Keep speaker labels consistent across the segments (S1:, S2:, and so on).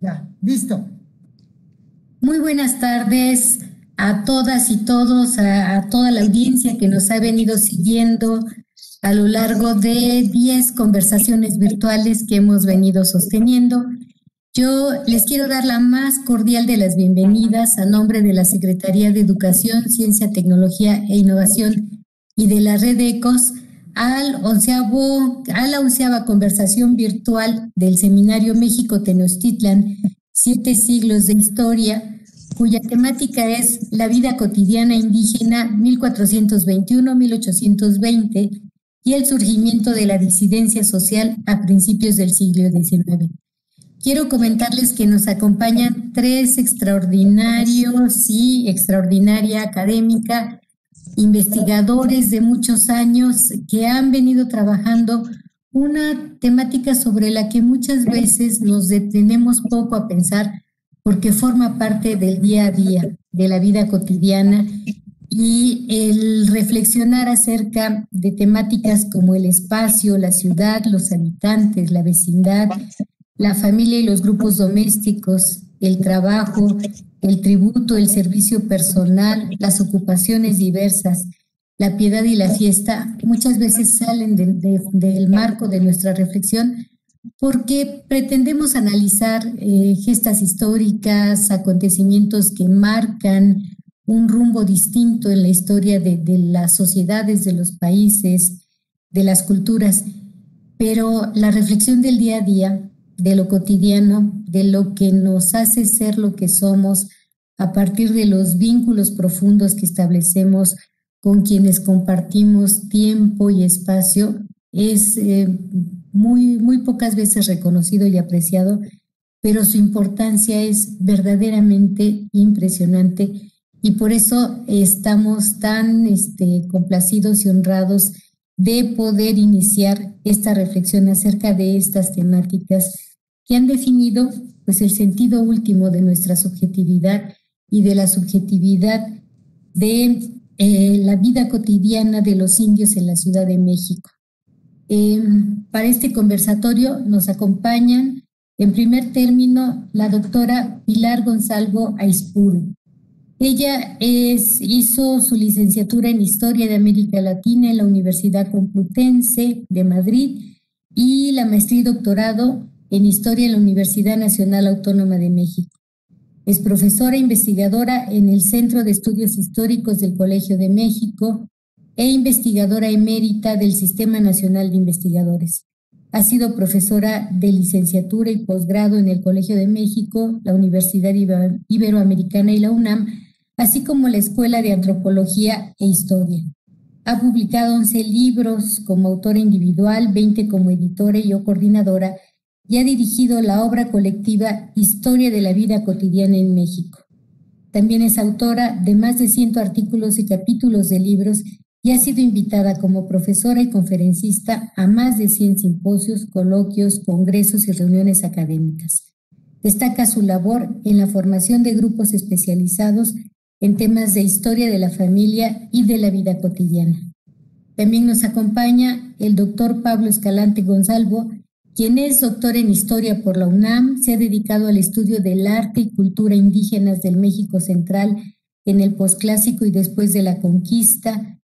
S1: Ya, listo.
S2: Muy buenas tardes a todas y todos, a, toda la audiencia que nos ha venido siguiendo a lo largo de 10 conversaciones virtuales que hemos venido sosteniendo. Yo les quiero dar la más cordial de las bienvenidas a nombre de la Secretaría de Educación, Ciencia, Tecnología e Innovación y de la Red ECOS al onceavo, a la onceava conversación virtual del Seminario México Tenochtitlan, Siete Siglos de Historia, cuya temática es la vida cotidiana indígena 1421-1820 y el surgimiento de la disidencia social a principios del siglo XIX. Quiero comentarles que nos acompañan tres extraordinarios y extraordinaria académica investigadores de muchos años que han venido trabajando una temática sobre la que muchas veces nos detenemos poco a pensar porque forma parte del día a día, de la vida cotidiana y el reflexionar acerca de temáticas como el espacio, la ciudad, los habitantes, la vecindad, la familia y los grupos domésticos, el trabajo, el tributo, el servicio personal, las ocupaciones diversas, la piedad y la fiesta, muchas veces salen del marco de nuestra reflexión porque pretendemos analizar eh, gestas históricas, acontecimientos que marcan un rumbo distinto en la historia de, de las sociedades, de los países, de las culturas. Pero la reflexión del día a día de lo cotidiano, de lo que nos hace ser lo que somos a partir de los vínculos profundos que establecemos con quienes compartimos tiempo y espacio, es eh, muy, muy pocas veces reconocido y apreciado, pero su importancia es verdaderamente impresionante. Y por eso estamos tan este, complacidos y honrados de poder iniciar esta reflexión acerca de estas temáticas que han definido pues el sentido último de nuestra subjetividad y de la subjetividad de eh, la vida cotidiana de los indios en la Ciudad de México. Em, para este conversatorio nos acompañan, en primer término, la doctora Pilar Gonzalo Aispuru. Ella hizo su licenciatura en Historia de América Latina en la Universidad Complutense de Madrid y la maestría y doctorado en Historia en la Universidad Nacional Autónoma de México. Es profesora investigadora en el Centro de Estudios Históricos del Colegio de México e investigadora emérita del Sistema Nacional de Investigadores. Ha sido profesora de licenciatura y posgrado en el Colegio de México, la Universidad Iberoamericana y la UNAM, así como la Escuela de Antropología e Historia. Ha publicado 11 libros como autora individual, 20 como editora y o coordinadora y ha dirigido la obra colectiva Historia de la Vida Cotidiana en México. También es autora de más de 100 artículos y capítulos de libros y ha sido invitada como profesora y conferencista a más de 100 simposios, coloquios, congresos y reuniones académicas. Destaca su labor en la formación de grupos especializados en temas de historia de la familia y de la vida cotidiana. También nos acompaña el doctor Pablo Escalante Gonzalvo, quien es doctor en historia por la UNAM, se ha dedicado al estudio del arte y cultura indígenas del México Central en el posclásico y después de la conquista.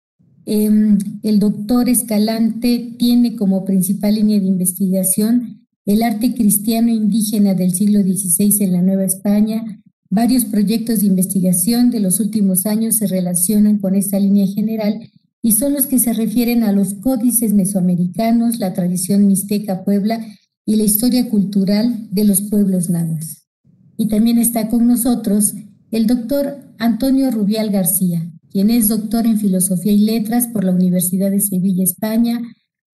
S2: Em, el doctor Escalante tiene como principal línea de investigación el arte cristiano indígena del siglo XVI en la Nueva España. Varios proyectos de investigación de los últimos años se relacionan con esta línea general y son los que se refieren a los códices mesoamericanos, la tradición mixteca Puebla y la historia cultural de los pueblos nahuas. Y también está con nosotros el doctor Antonio Rubial García, quien es doctor en Filosofía y Letras por la Universidad de Sevilla, España,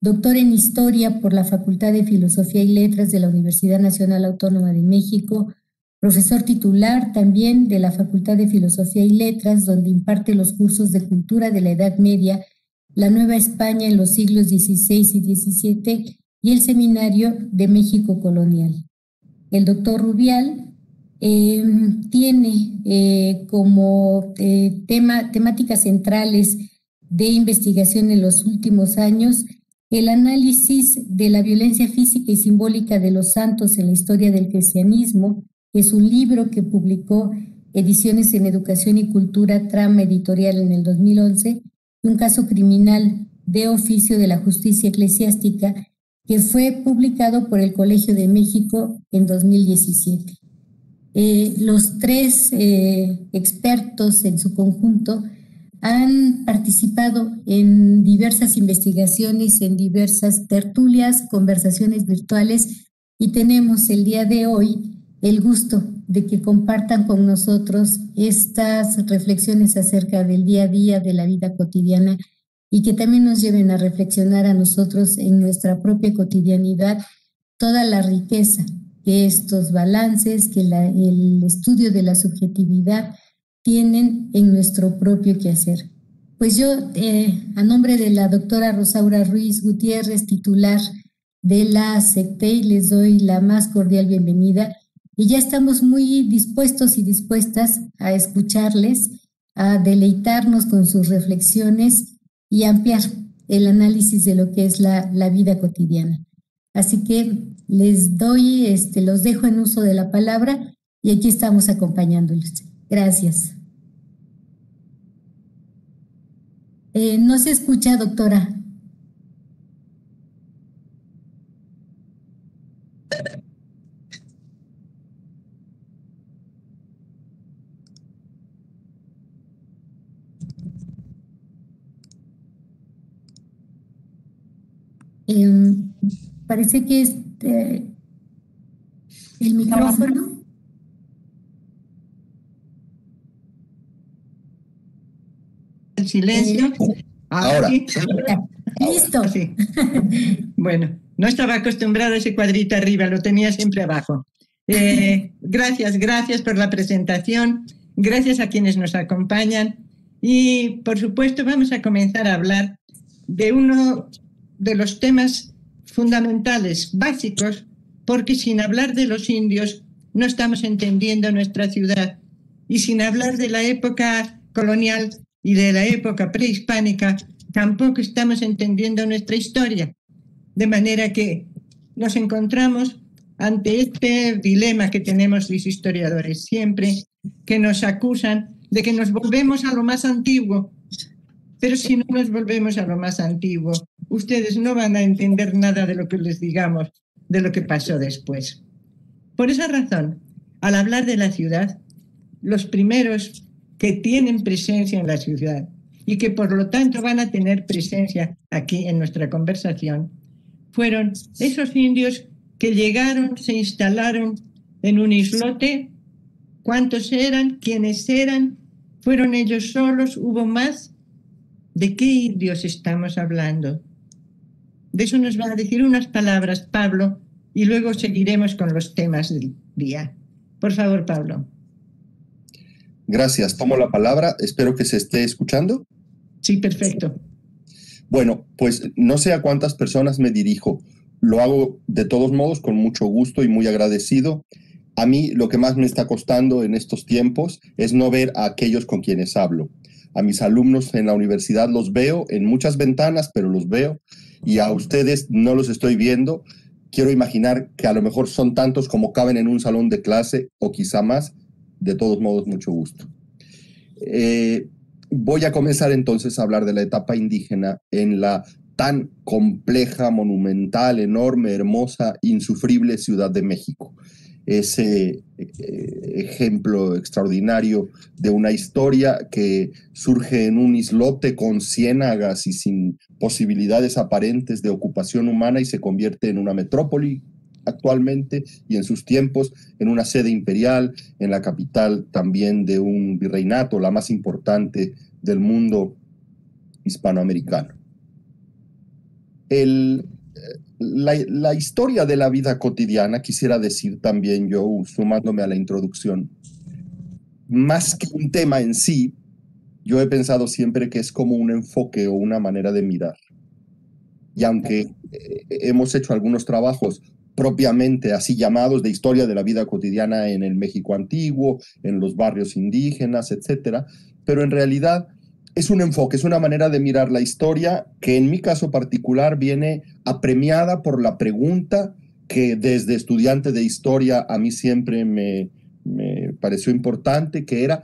S2: doctor en Historia por la Facultad de Filosofía y Letras de la Universidad Nacional Autónoma de México, profesor titular también de la Facultad de Filosofía y Letras, donde imparte los cursos de cultura de la Edad Media, la Nueva España en los siglos XVI y XVII y el Seminario de México Colonial. El doctor Rubial em, tiene eh, como eh, tema, temáticas centrales de investigación en los últimos años el análisis de la violencia física y simbólica de los santos en la historia del cristianismo, Es un libro que publicó Ediciones en Educación y Cultura, trama editorial en el 2011, y un caso criminal de oficio de la justicia eclesiástica que fue publicado por el Colegio de México en 2017. Eh, los tres eh, expertos en su conjunto han participado en diversas investigaciones, en diversas tertulias, conversaciones virtuales y tenemos el día de hoy el gusto de que compartan con nosotros estas reflexiones acerca del día a día, de la vida cotidiana y que también nos lleven a reflexionar a nosotros en nuestra propia cotidianidad toda la riqueza que estos balances, que el estudio de la subjetividad tienen en nuestro propio quehacer. Pues yo, eh, a nombre de la doctora Rosaura Ruiz Gutiérrez, titular de la SECTEI, les doy la más cordial bienvenida y ya estamos muy dispuestos y dispuestas a escucharles, a deleitarnos con sus reflexiones y ampliar el análisis de lo que es la, la vida cotidiana. Así que les doy, este, los dejo en uso de la palabra y aquí estamos acompañándoles. Gracias. Eh, no se escucha, doctora. Parece que este, el micrófono.
S1: El silencio.
S3: Eh, Ahora.
S2: Listo.
S1: Bueno, no estaba acostumbrado a ese cuadrito arriba, lo tenía siempre abajo. Eh, gracias, gracias por la presentación, gracias a quienes nos acompañan y por supuesto vamos a comenzar a hablar de uno de los temas fundamentales, básicos, porque sin hablar de los indios no estamos entendiendo nuestra ciudad. Y sin hablar de la época colonial y de la época prehispánica, tampoco estamos entendiendo nuestra historia. De manera que nos encontramos ante este dilema que tenemos los historiadores siempre, que nos acusan de que nos volvemos a lo más antiguo. Pero si no nos volvemos a lo más antiguo, ustedes no van a entender nada de lo que les digamos, de lo que pasó después. Por esa razón, al hablar de la ciudad, los primeros que tienen presencia en la ciudad y que por lo tanto van a tener presencia aquí en nuestra conversación, fueron esos indios que llegaron, se instalaron en un islote. ¿Cuántos eran? ¿Quiénes eran? ¿Fueron ellos solos? ¿Hubo más? ¿De qué indios estamos hablando? De eso nos va a decir unas palabras Pablo y luego seguiremos con los temas del día. Por favor, Pablo.
S3: Gracias. Tomo la palabra. Espero que se esté escuchando.
S1: Sí, perfecto.
S3: Bueno, pues no sé a cuántas personas me dirijo. Lo hago de todos modos con mucho gusto y muy agradecido. A mí lo que más me está costando en estos tiempos es no ver a aquellos con quienes hablo. A mis alumnos en la universidad los veo en muchas ventanas, pero los veo y a ustedes no los estoy viendo. Quiero imaginar que a lo mejor son tantos como caben en un salón de clase o quizá más. De todos modos, mucho gusto. Eh, voy a comenzar entonces a hablar de la etapa indígena en la tan compleja, monumental, enorme, hermosa, insufrible Ciudad de México ese eh, ejemplo extraordinario de una historia que surge en un islote con ciénagas y sin posibilidades aparentes de ocupación humana y se convierte en una metrópoli actualmente y en sus tiempos en una sede imperial, en la capital también de un virreinato, la más importante del mundo hispanoamericano. El, la, historia de la vida cotidiana, quisiera decir también yo, sumándome a la introducción, más que un tema en sí, yo he pensado siempre que es como un enfoque o una manera de mirar. Y aunque eh, hemos hecho algunos trabajos propiamente así llamados de historia de la vida cotidiana en el México antiguo, en los barrios indígenas, etcétera, pero en realidad es un enfoque, es una manera de mirar la historia que en mi caso particular viene apremiada por la pregunta que desde estudiante de historia a mí siempre me, pareció importante, que era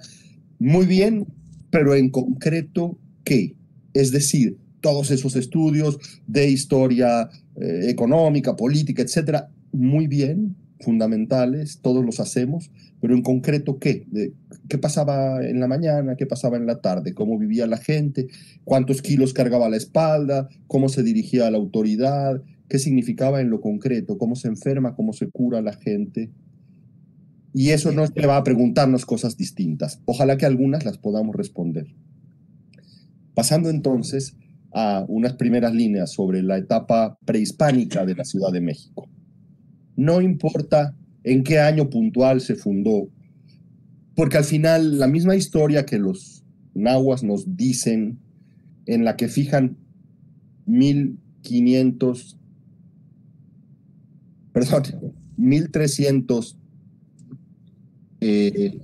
S3: muy bien, pero en concreto, ¿qué? Es decir, todos esos estudios de historia eh, económica, política, etcétera, muy bien, fundamentales, todos los hacemos, pero en concreto, ¿qué? ¿Qué pasaba en la mañana? ¿Qué pasaba en la tarde? ¿Cómo vivía la gente? ¿Cuántos kilos cargaba la espalda? ¿Cómo se dirigía a la autoridad? ¿Qué significaba en lo concreto? ¿Cómo se enferma? ¿Cómo se cura la gente? Y eso nos lleva a preguntarnos cosas distintas. Ojalá que algunas las podamos responder. Pasando entonces a unas primeras líneas sobre la etapa prehispánica de la Ciudad de México. No importa en qué año puntual se fundó, porque al final la misma historia que los nahuas nos dicen, en la que fijan 1500, perdón, 1300 eh,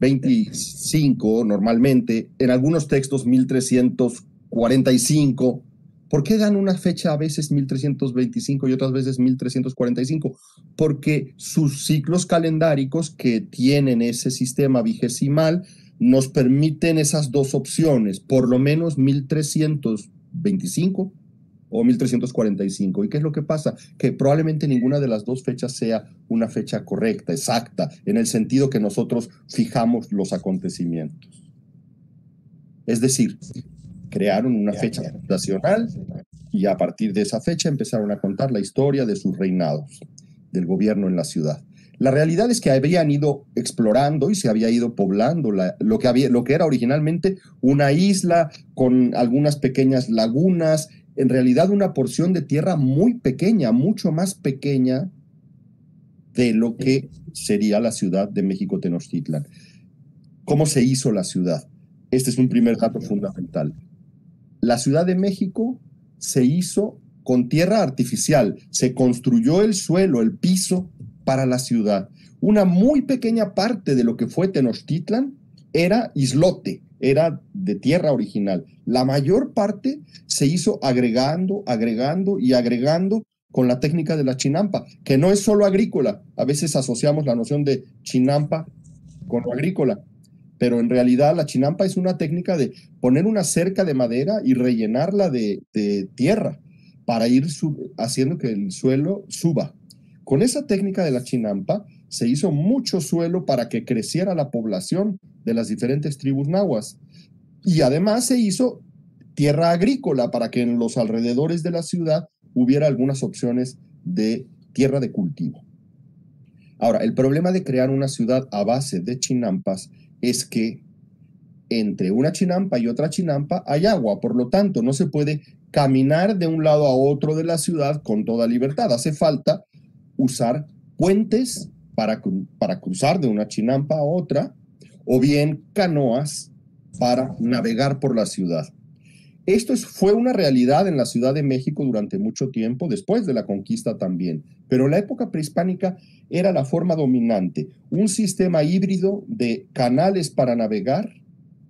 S3: 25 normalmente, en algunos textos 1345. ¿Por qué dan una fecha a veces 1325 y otras veces 1345? Porque sus ciclos calendáricos que tienen ese sistema vigesimal nos permiten esas dos opciones, por lo menos 1325 o 1345. ¿Y qué es lo que pasa? Que probablemente ninguna de las dos fechas sea una fecha correcta, exacta, en el sentido que nosotros fijamos los acontecimientos. Es decir, crearon una fecha fundacional y a partir de esa fecha empezaron a contar la historia de sus reinados, del gobierno en la ciudad. La realidad es que habían ido explorando y se había ido poblando lo, que había, lo que era originalmente una isla con algunas pequeñas lagunas en realidad una porción de tierra muy pequeña, mucho más pequeña de lo que sería la ciudad de México Tenochtitlan. ¿Cómo se hizo la ciudad? Este es un primer dato fundamental. La Ciudad de México se hizo con tierra artificial, se construyó el suelo, el piso para la ciudad. Una muy pequeña parte de lo que fue Tenochtitlan era islote, era de tierra original. La mayor parte se hizo agregando, agregando y agregando con la técnica de la chinampa, que no es solo agrícola. A veces asociamos la noción de chinampa con lo agrícola, pero en realidad la chinampa es una técnica de poner una cerca de madera y rellenarla de, tierra para ir haciendo que el suelo suba. Con esa técnica de la chinampa se hizo mucho suelo para que creciera la población de las diferentes tribus nahuas. Y además se hizo tierra agrícola para que en los alrededores de la ciudad hubiera algunas opciones de tierra de cultivo. Ahora, el problema de crear una ciudad a base de chinampas es que entre una chinampa y otra chinampa hay agua, por lo tanto no se puede caminar de un lado a otro de la ciudad con toda libertad. Hace falta usar puentes para, para cruzar de una chinampa a otra o bien canoas para navegar por la ciudad. Esto fue una realidad en la Ciudad de México durante mucho tiempo, después de la conquista también, pero la época prehispánica era la forma dominante, un sistema híbrido de canales para navegar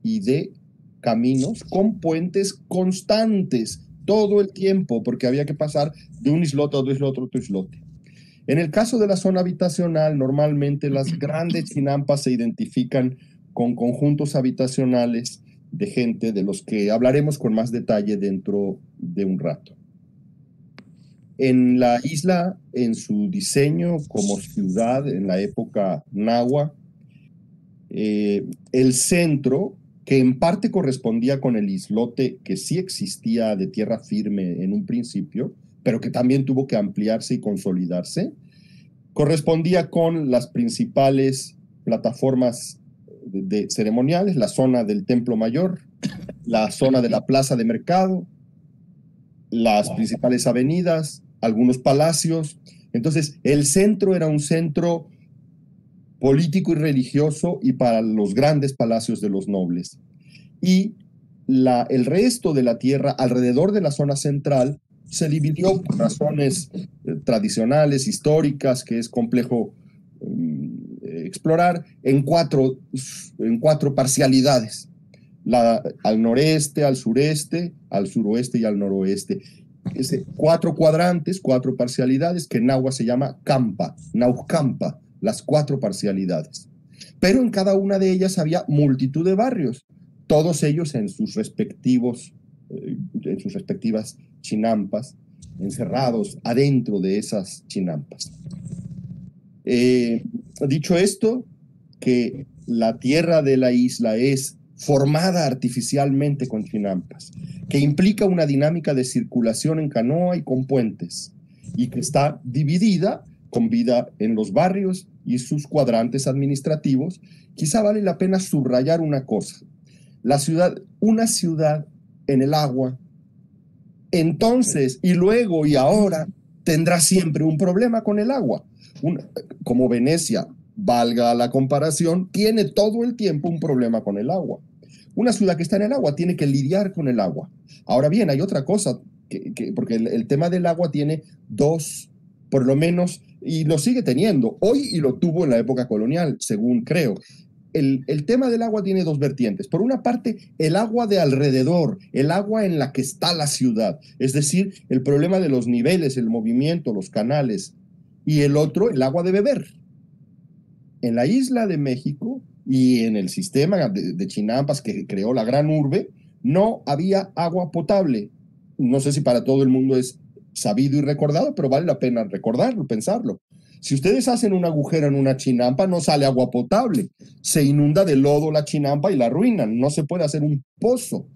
S3: y de caminos con puentes constantes todo el tiempo, porque había que pasar de un islote a otro islote a otro islote. En el caso de la zona habitacional, normalmente las grandes chinampas se identifican con conjuntos habitacionales de gente de los que hablaremos con más detalle dentro de un rato. En la isla, en su diseño como ciudad en la época nahua, eh, el centro, que en parte correspondía con el islote que sí existía de tierra firme en un principio, pero que también tuvo que ampliarse y consolidarse, correspondía con las principales plataformas de, ceremoniales, la zona del Templo Mayor, la zona de la Plaza de Mercado, las principales avenidas, algunos palacios. Entonces, el centro era un centro político y religioso y para los grandes palacios de los nobles. Y la, el resto de la tierra alrededor de la zona central se dividió por razones eh, tradicionales, históricas, que es complejo explorar, en cuatro, en cuatro parcialidades. Al noreste, al sureste, al suroeste y al noroeste. Ese, cuatro cuadrantes, cuatro parcialidades que en agua se llama campa, naucampa, las cuatro parcialidades. Pero en cada una de ellas había multitud de barrios, todos ellos en sus respectivos, eh, en sus respectivas chinampas, encerrados adentro de esas chinampas. Eh, dicho esto, que la tierra de la isla es formada artificialmente con chinampas, que implica una dinámica de circulación en canoa y con puentes, y que está dividida con vida en los barrios y sus cuadrantes administrativos, quizá vale la pena subrayar una cosa. La ciudad, una ciudad en el agua, entonces y luego y ahora tendrá siempre un problema con el agua. Como Venecia valga la comparación, tiene todo el tiempo un problema con el agua. Una ciudad que está en el agua tiene que lidiar con el agua. Ahora bien, hay otra cosa, que, porque el, tema del agua tiene dos, por lo menos, y lo sigue teniendo hoy y lo tuvo en la época colonial, según creo. El, el, tema del agua tiene dos vertientes. Por una parte, el agua de alrededor, el agua en la que está la ciudad, es decir, el problema de los niveles, el movimiento, los canales. Y el otro, el agua de beber en la isla de México y en el sistema de, Chinampas que creó la gran urbe, no había agua potable. No sé si para todo el mundo es sabido y recordado, pero vale la pena recordarlo, pensarlo. Si ustedes hacen un agujero en una chinampa, no sale agua potable. Se inunda de lodo la chinampa y la arruinan. No se puede hacer un pozo.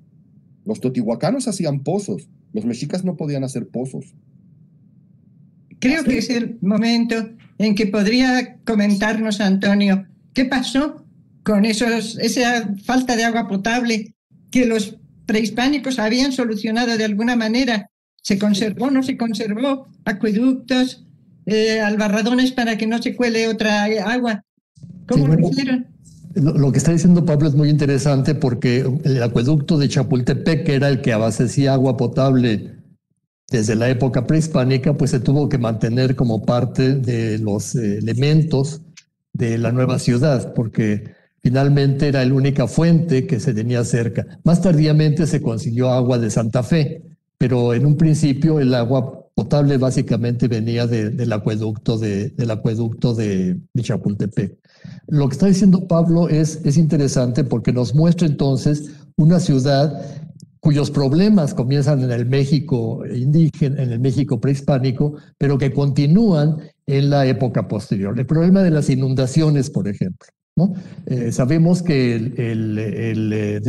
S3: Los totihuacanos hacían pozos. Los mexicas no podían hacer pozos.
S1: Creo que es el momento en que podría comentarnos, Antonio, qué pasó con esos, esa falta de agua potable que los prehispánicos habían solucionado de alguna manera. ¿Se conservó, no se conservó? Acueductos, eh, albarradones para que no se cuele otra agua. ¿Cómo lo hicieron?
S4: Lo que está diciendo Pablo es muy interesante porque el acueducto de Chapultepec, que era el que abastecía agua potable desde la época prehispánica, pues se tuvo que mantener como parte de los eh, elementos de la nueva ciudad, porque finalmente era la única fuente que se tenía cerca. Más tardíamente se consiguió agua de Santa Fe, pero en un principio el agua potable básicamente venía del acueducto de, del Chapultepec. Lo que está diciendo Pablo es interesante porque nos muestra entonces una ciudad cuyos problemas comienzan en el México indígena, en el México prehispánico, pero que continúan en la época posterior. El problema de las inundaciones, por ejemplo. ¿No? Eh, sabemos que el, el, el eh,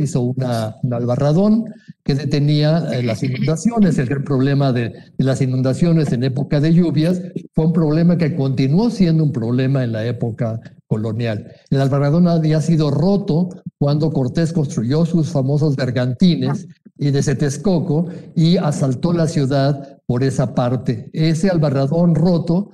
S4: hizo una, un albarradón que detenía eh, las inundaciones. El problema de, de, las inundaciones en época de lluvias fue un problema que continuó siendo un problema en la época colonial. El albarradón había sido roto cuando Cortés construyó sus famosos bergantines y de Texcoco y asaltó la ciudad por esa parte. Ese albarradón roto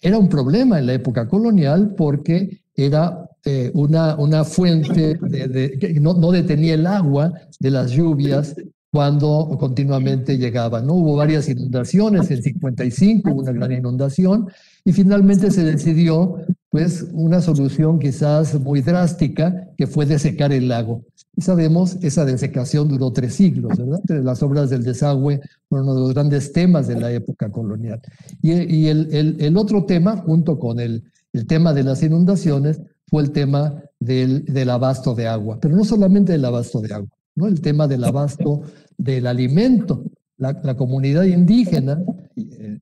S4: era un problema en la época colonial porque era eh, una, una fuente de, que no, no, detenía el agua de las lluvias cuando continuamente llegaban. ¿no? Hubo varias inundaciones, en 55 hubo una gran inundación y finalmente se decidió pues una solución quizás muy drástica que fue desecar el lago. Y sabemos, esa desecación duró tres siglos, ¿verdad? Las obras del desagüe fueron uno de los grandes temas de la época colonial. Y, y el, el, el, otro tema, junto con el, el tema de las inundaciones, fue el tema del, del abasto de agua, pero no solamente del abasto de agua, ¿no? el tema del abasto del alimento. La, la comunidad indígena, eh,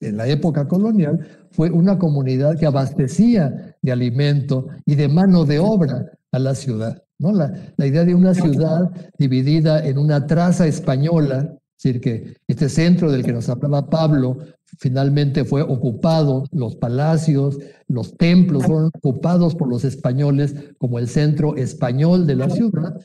S4: en la época colonial, fue una comunidad que abastecía de alimento y de mano de obra a la ciudad. ¿no? La, la idea de una ciudad dividida en una traza española, es decir, que este centro del que nos hablaba Pablo finalmente fue ocupado, los palacios, los templos fueron ocupados por los españoles como el centro español de la ciudad,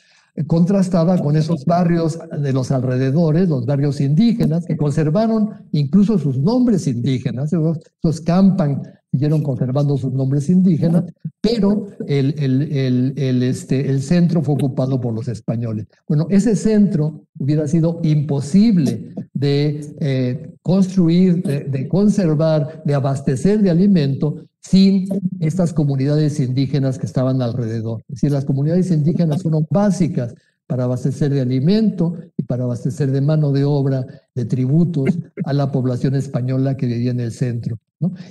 S4: contrastaba con esos barrios de los alrededores, los barrios indígenas, que conservaron incluso sus nombres indígenas, esos, campan siguieron conservando sus nombres indígenas, pero el, el, el, este, el centro fue ocupado por los españoles. Bueno, ese centro hubiera sido imposible de eh, construir, de, de conservar, de abastecer de alimento sin estas comunidades indígenas que estaban alrededor. Es decir, las comunidades indígenas fueron básicas para abastecer de alimento y para abastecer de mano de obra, de tributos a la población española que vivía en el centro.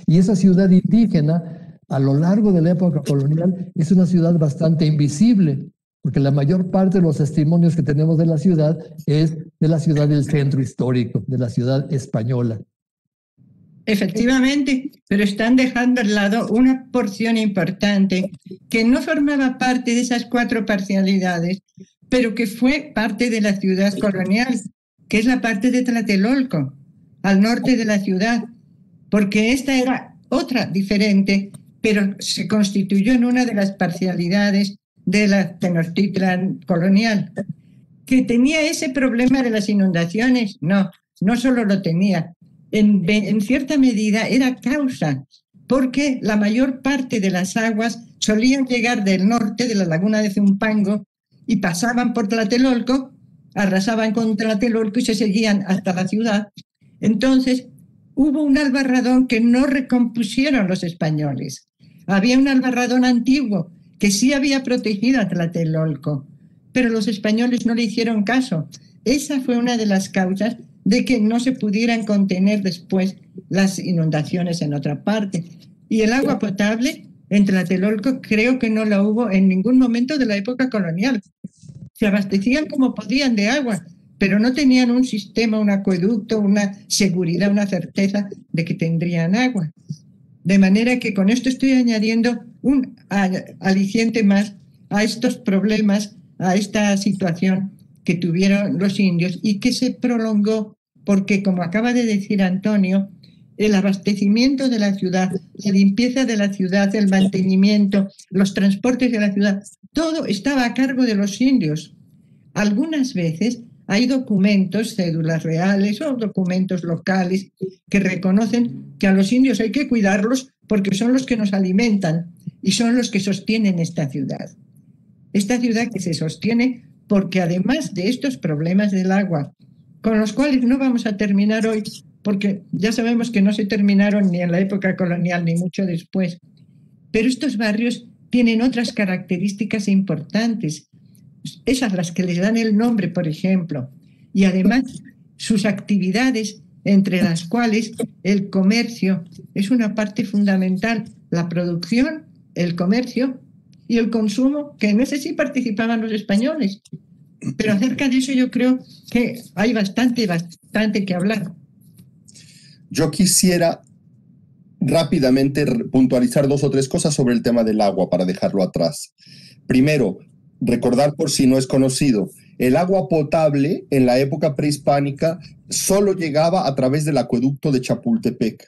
S4: Y esa ciudad indígena, a lo largo de la época colonial, es una ciudad bastante invisible, porque la mayor parte de los testimonios que tenemos de la ciudad es de la ciudad del centro histórico, de la ciudad española.
S1: Efectivamente, pero están dejando al lado una porción importante que no formaba parte de esas cuatro parcialidades, pero que fue parte de la ciudad colonial, que es la parte de Tlatelolco, al norte de la ciudad, porque esta era otra diferente, pero se constituyó en una de las parcialidades de la Tenochtitlan colonial, que tenía ese problema de las inundaciones. No, no solo lo tenía, en, cierta medida era causa, porque la mayor parte de las aguas solían llegar del norte de la laguna de Zumpango y pasaban por Tlatelolco, arrasaban con Tlatelolco y se seguían hasta la ciudad. Entonces, hubo un albarradón que no recompusieron los españoles. Había un albarradón antiguo que sí había protegido a Tlatelolco, pero los españoles no le hicieron caso. Esa fue una de las causas de que no se pudieran contener después las inundaciones en otra parte. Y el agua potable en Tlatelolco creo que no la hubo en ningún momento de la época colonial. Se abastecían como podían de agua, pero no tenían un sistema, un acueducto, una seguridad, una certeza de que tendrían agua. De manera que con esto estoy añadiendo un aliciente más a estos problemas, a esta situación que tuvieron los indios y que se prolongó porque, como acaba de decir Antonio, el abastecimiento de la ciudad, la limpieza de la ciudad, el mantenimiento, los transportes de la ciudad, todo estaba a cargo de los indios. Algunas veces hay documentos, cédulas reales o documentos locales que reconocen que a los indios hay que cuidarlos porque son los que nos alimentan y son los que sostienen esta ciudad. Esta ciudad que se sostiene porque además de estos problemas del agua, con los cuales no vamos a terminar hoy, porque ya sabemos que no se terminaron ni en la época colonial ni mucho después, pero estos barrios tienen otras características importantes, esas las que les dan el nombre, por ejemplo, y además sus actividades, entre las cuales el comercio es una parte fundamental, la producción, el comercio y el consumo, que en ese sí participaban los españoles. Pero acerca de eso yo creo que hay bastante, bastante que hablar.
S3: Yo quisiera rápidamente puntualizar dos o tres cosas sobre el tema del agua para dejarlo atrás. Primero, recordar por si no es conocido, el agua potable en la época prehispánica solo llegaba a través del acueducto de Chapultepec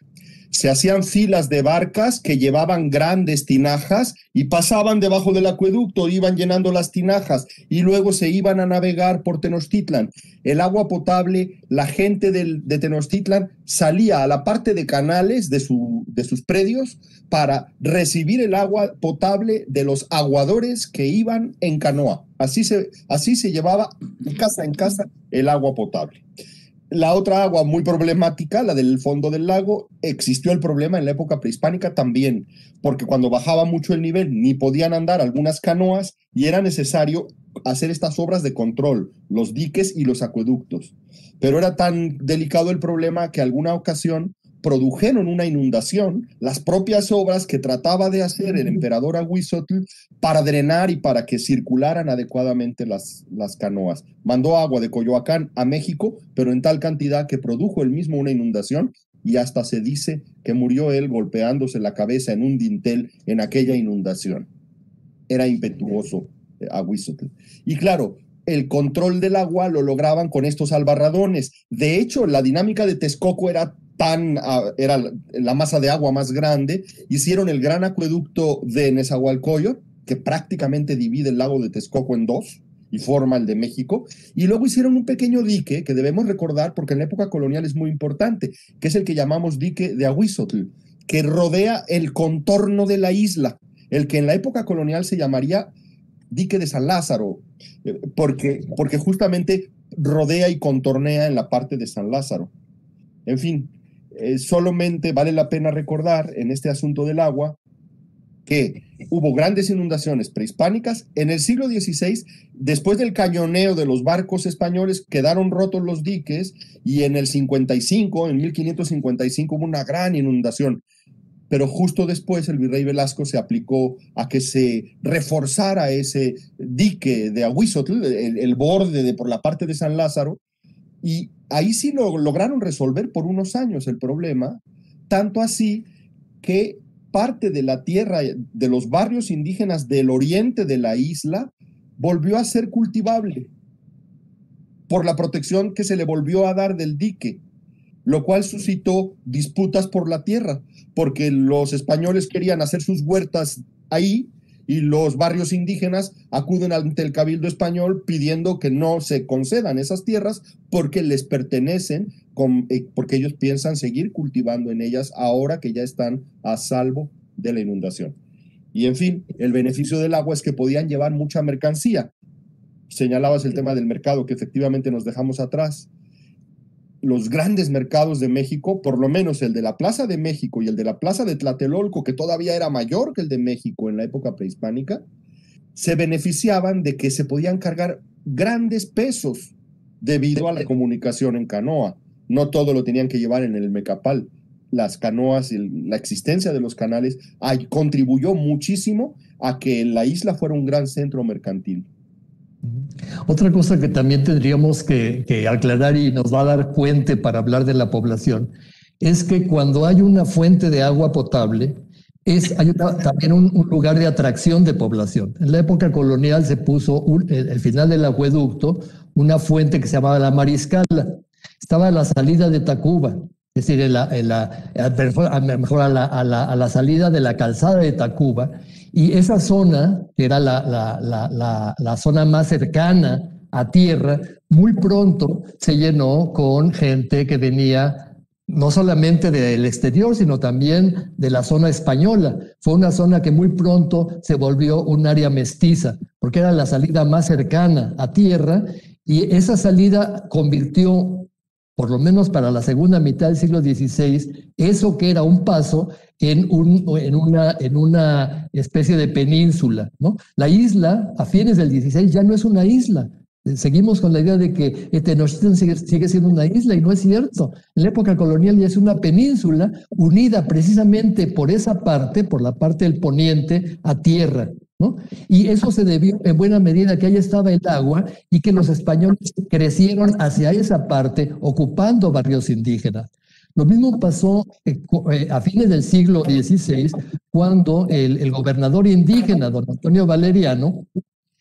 S3: se hacían filas de barcas que llevaban grandes tinajas y pasaban debajo del acueducto, iban llenando las tinajas y luego se iban a navegar por Tenochtitlan. El agua potable, la gente de Tenochtitlan salía a la parte de canales de, su, de sus predios para recibir el agua potable de los aguadores que iban en canoa. Así se, así se llevaba casa en casa el agua potable. La otra agua muy problemática, la del fondo del lago, existió el problema en la época prehispánica también, porque cuando bajaba mucho el nivel ni podían andar algunas canoas y era necesario hacer estas obras de control, los diques y los acueductos. Pero era tan delicado el problema que alguna ocasión produjeron una inundación, las propias obras que trataba de hacer el emperador Aguizotl para drenar y para que circularan adecuadamente las, las canoas. Mandó agua de Coyoacán a México, pero en tal cantidad que produjo él mismo una inundación y hasta se dice que murió él golpeándose la cabeza en un dintel en aquella inundación. Era impetuoso eh, Aguizotl. Y claro, el control del agua lo lograban con estos albarradones. De hecho, la dinámica de Texcoco era tan, ah, era la masa de agua más grande, hicieron el gran acueducto de Nezahualcóyotl, que prácticamente divide el lago de Texcoco en dos y forma el de México, y luego hicieron un pequeño dique que debemos recordar porque en la época colonial es muy importante, que es el que llamamos dique de Aguizotl, que rodea el contorno de la isla, el que en la época colonial se llamaría dique de San Lázaro, eh, porque, porque justamente rodea y contornea en la parte de San Lázaro. En fin, eh, solamente vale la pena recordar en este asunto del agua que hubo grandes inundaciones prehispánicas. En el siglo XVI, después del cañoneo de los barcos españoles, quedaron rotos los diques y en el 55, en 1555, hubo una gran inundación. Pero justo después el virrey Velasco se aplicó a que se reforzara ese dique de Aguizotl, el, borde de, por la parte de San Lázaro, y ahí sí lo lograron resolver por unos años el problema, tanto así que parte de la tierra de los barrios indígenas del oriente de la isla volvió a ser cultivable por la protección que se le volvió a dar del dique, lo cual suscitó disputas por la tierra, porque los españoles querían hacer sus huertas ahí y los barrios indígenas acuden ante el cabildo español pidiendo que no se concedan esas tierras porque les pertenecen, eh, porque ellos piensan seguir cultivando en ellas ahora que ya están a salvo de la inundación. Y en fin, el beneficio del agua es que podían llevar mucha mercancía. Señalabas el tema del mercado que efectivamente nos dejamos atrás los grandes mercados de México, por lo menos el de la Plaza de México y el de la Plaza de Tlatelolco, que todavía era mayor que el de México en la época prehispánica, se beneficiaban de que se podían cargar grandes pesos debido a la comunicación en canoa. No todo lo tenían que llevar en el mecapal. Las canoas y la existencia de los canales contribuyó muchísimo a que la isla fuera un gran centro mercantil.
S4: Otra cosa que también tendríamos que, aclarar y nos va a dar puente para hablar de la población es que cuando hay una fuente de agua potable, es, hay también un, lugar de atracción de población. En la época colonial se puso, el, final del acueducto, una fuente que se llamaba la Mariscala. Estaba a la salida de Tacuba, es decir, la, mejor a la, a la salida de la calzada de Tacuba, y esa zona, que era la, la, la, zona más cercana a tierra, muy pronto se llenó con gente que venía no solamente del exterior, sino también de la zona española. Fue una zona que muy pronto se volvió un área mestiza, porque era la salida más cercana a tierra, y esa salida convirtió, por lo menos para la segunda mitad del siglo XVI, eso que era un paso en, un, en, una, especie de península. La isla, a fines del 16, ya no es una isla. Seguimos con la idea de que Tenochtitlan sigue, sigue, siendo una isla y no es cierto. En la época colonial ya es una península unida precisamente por esa parte, por la parte del poniente, a tierra. Y eso se debió en buena medida que ahí estaba el agua y que los españoles crecieron hacia esa parte, ocupando barrios indígenas. Lo mismo pasó eh, eh, a fines del siglo XVI, cuando el, gobernador indígena, don Antonio Valeriano,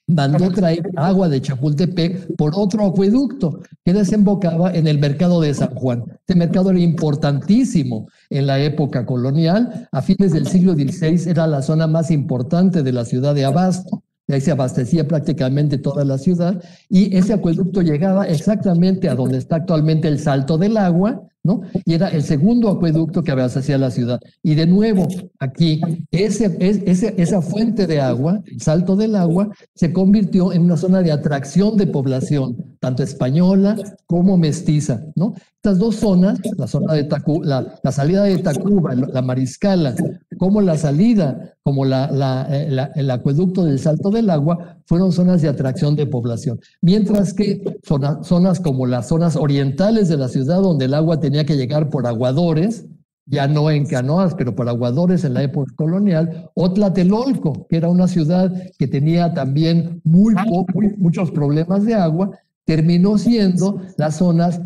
S4: mandó traer agua de Chapultepec por otro acueducto que desembocaba en el mercado de San Juan. Este mercado era importantísimo en la época colonial. A fines del siglo XVI era la zona más importante de la ciudad de Abasto. De ahí se abastecía prácticamente toda la ciudad y ese acueducto llegaba exactamente a donde está actualmente el Salto del Agua, ¿no? Y era el segundo acueducto que abastecía la ciudad. Y de nuevo, aquí, ese, ese, esa fuente de agua, el Salto del Agua, se convirtió en una zona de atracción de población, tanto española como mestiza, ¿no? Estas dos zonas, la zona de Tacuba, la, la salida de Tacuba, la Mariscala, como la salida como la, eh, la, el acueducto del Salto del Agua, fueron zonas de atracción de población. Mientras que zonas como las zonas orientales de la ciudad, donde el agua tenía que llegar por aguadores, ya no en canoas, pero por aguadores en la época colonial, o Tlatelolco, que era una ciudad que tenía también muy, muy muchos problemas de agua, terminó siendo las zonas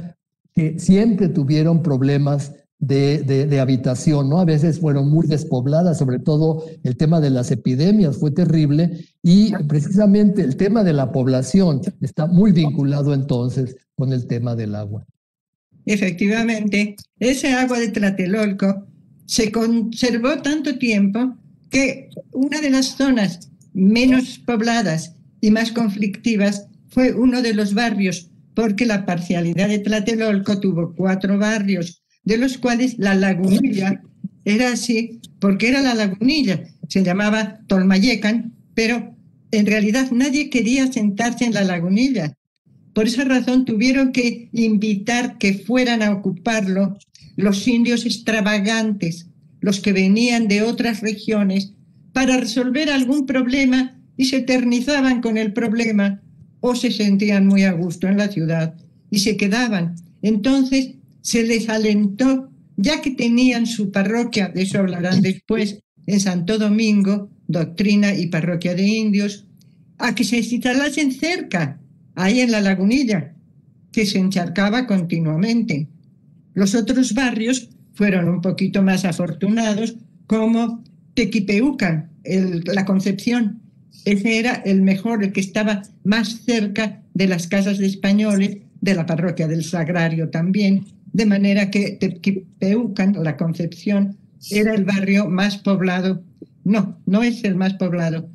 S4: que siempre tuvieron problemas de, habitación, ¿no? A veces fueron muy despobladas, sobre todo el tema de las epidemias fue terrible y precisamente el tema de la población está muy vinculado entonces con el tema del agua.
S1: Efectivamente, ese agua de Tlatelolco se conservó tanto tiempo que una de las zonas menos pobladas y más conflictivas fue uno de los barrios, porque la parcialidad de Tlatelolco tuvo cuatro barrios de los cuales la lagunilla era así, porque era la lagunilla, se llamaba Tolmayecan, pero en realidad nadie quería sentarse en la lagunilla. Por esa razón tuvieron que invitar que fueran a ocuparlo los indios extravagantes, los que venían de otras regiones, para resolver algún problema y se eternizaban con el problema o se sentían muy a gusto en la ciudad y se quedaban. Entonces se les alentó, ya que tenían su parroquia, de eso hablarán después, en Santo Domingo, doctrina y parroquia de indios, a que se instalasen cerca, ahí en la lagunilla, que se encharcaba continuamente. Los otros barrios fueron un poquito más afortunados, como Tequipeucan, la Concepción. Ese era el mejor, el que estaba más cerca de las casas de españoles, de la parroquia del Sagrario también, de manera que Tequipeucan, la Concepción, era el barrio más poblado. No, no es el más poblado,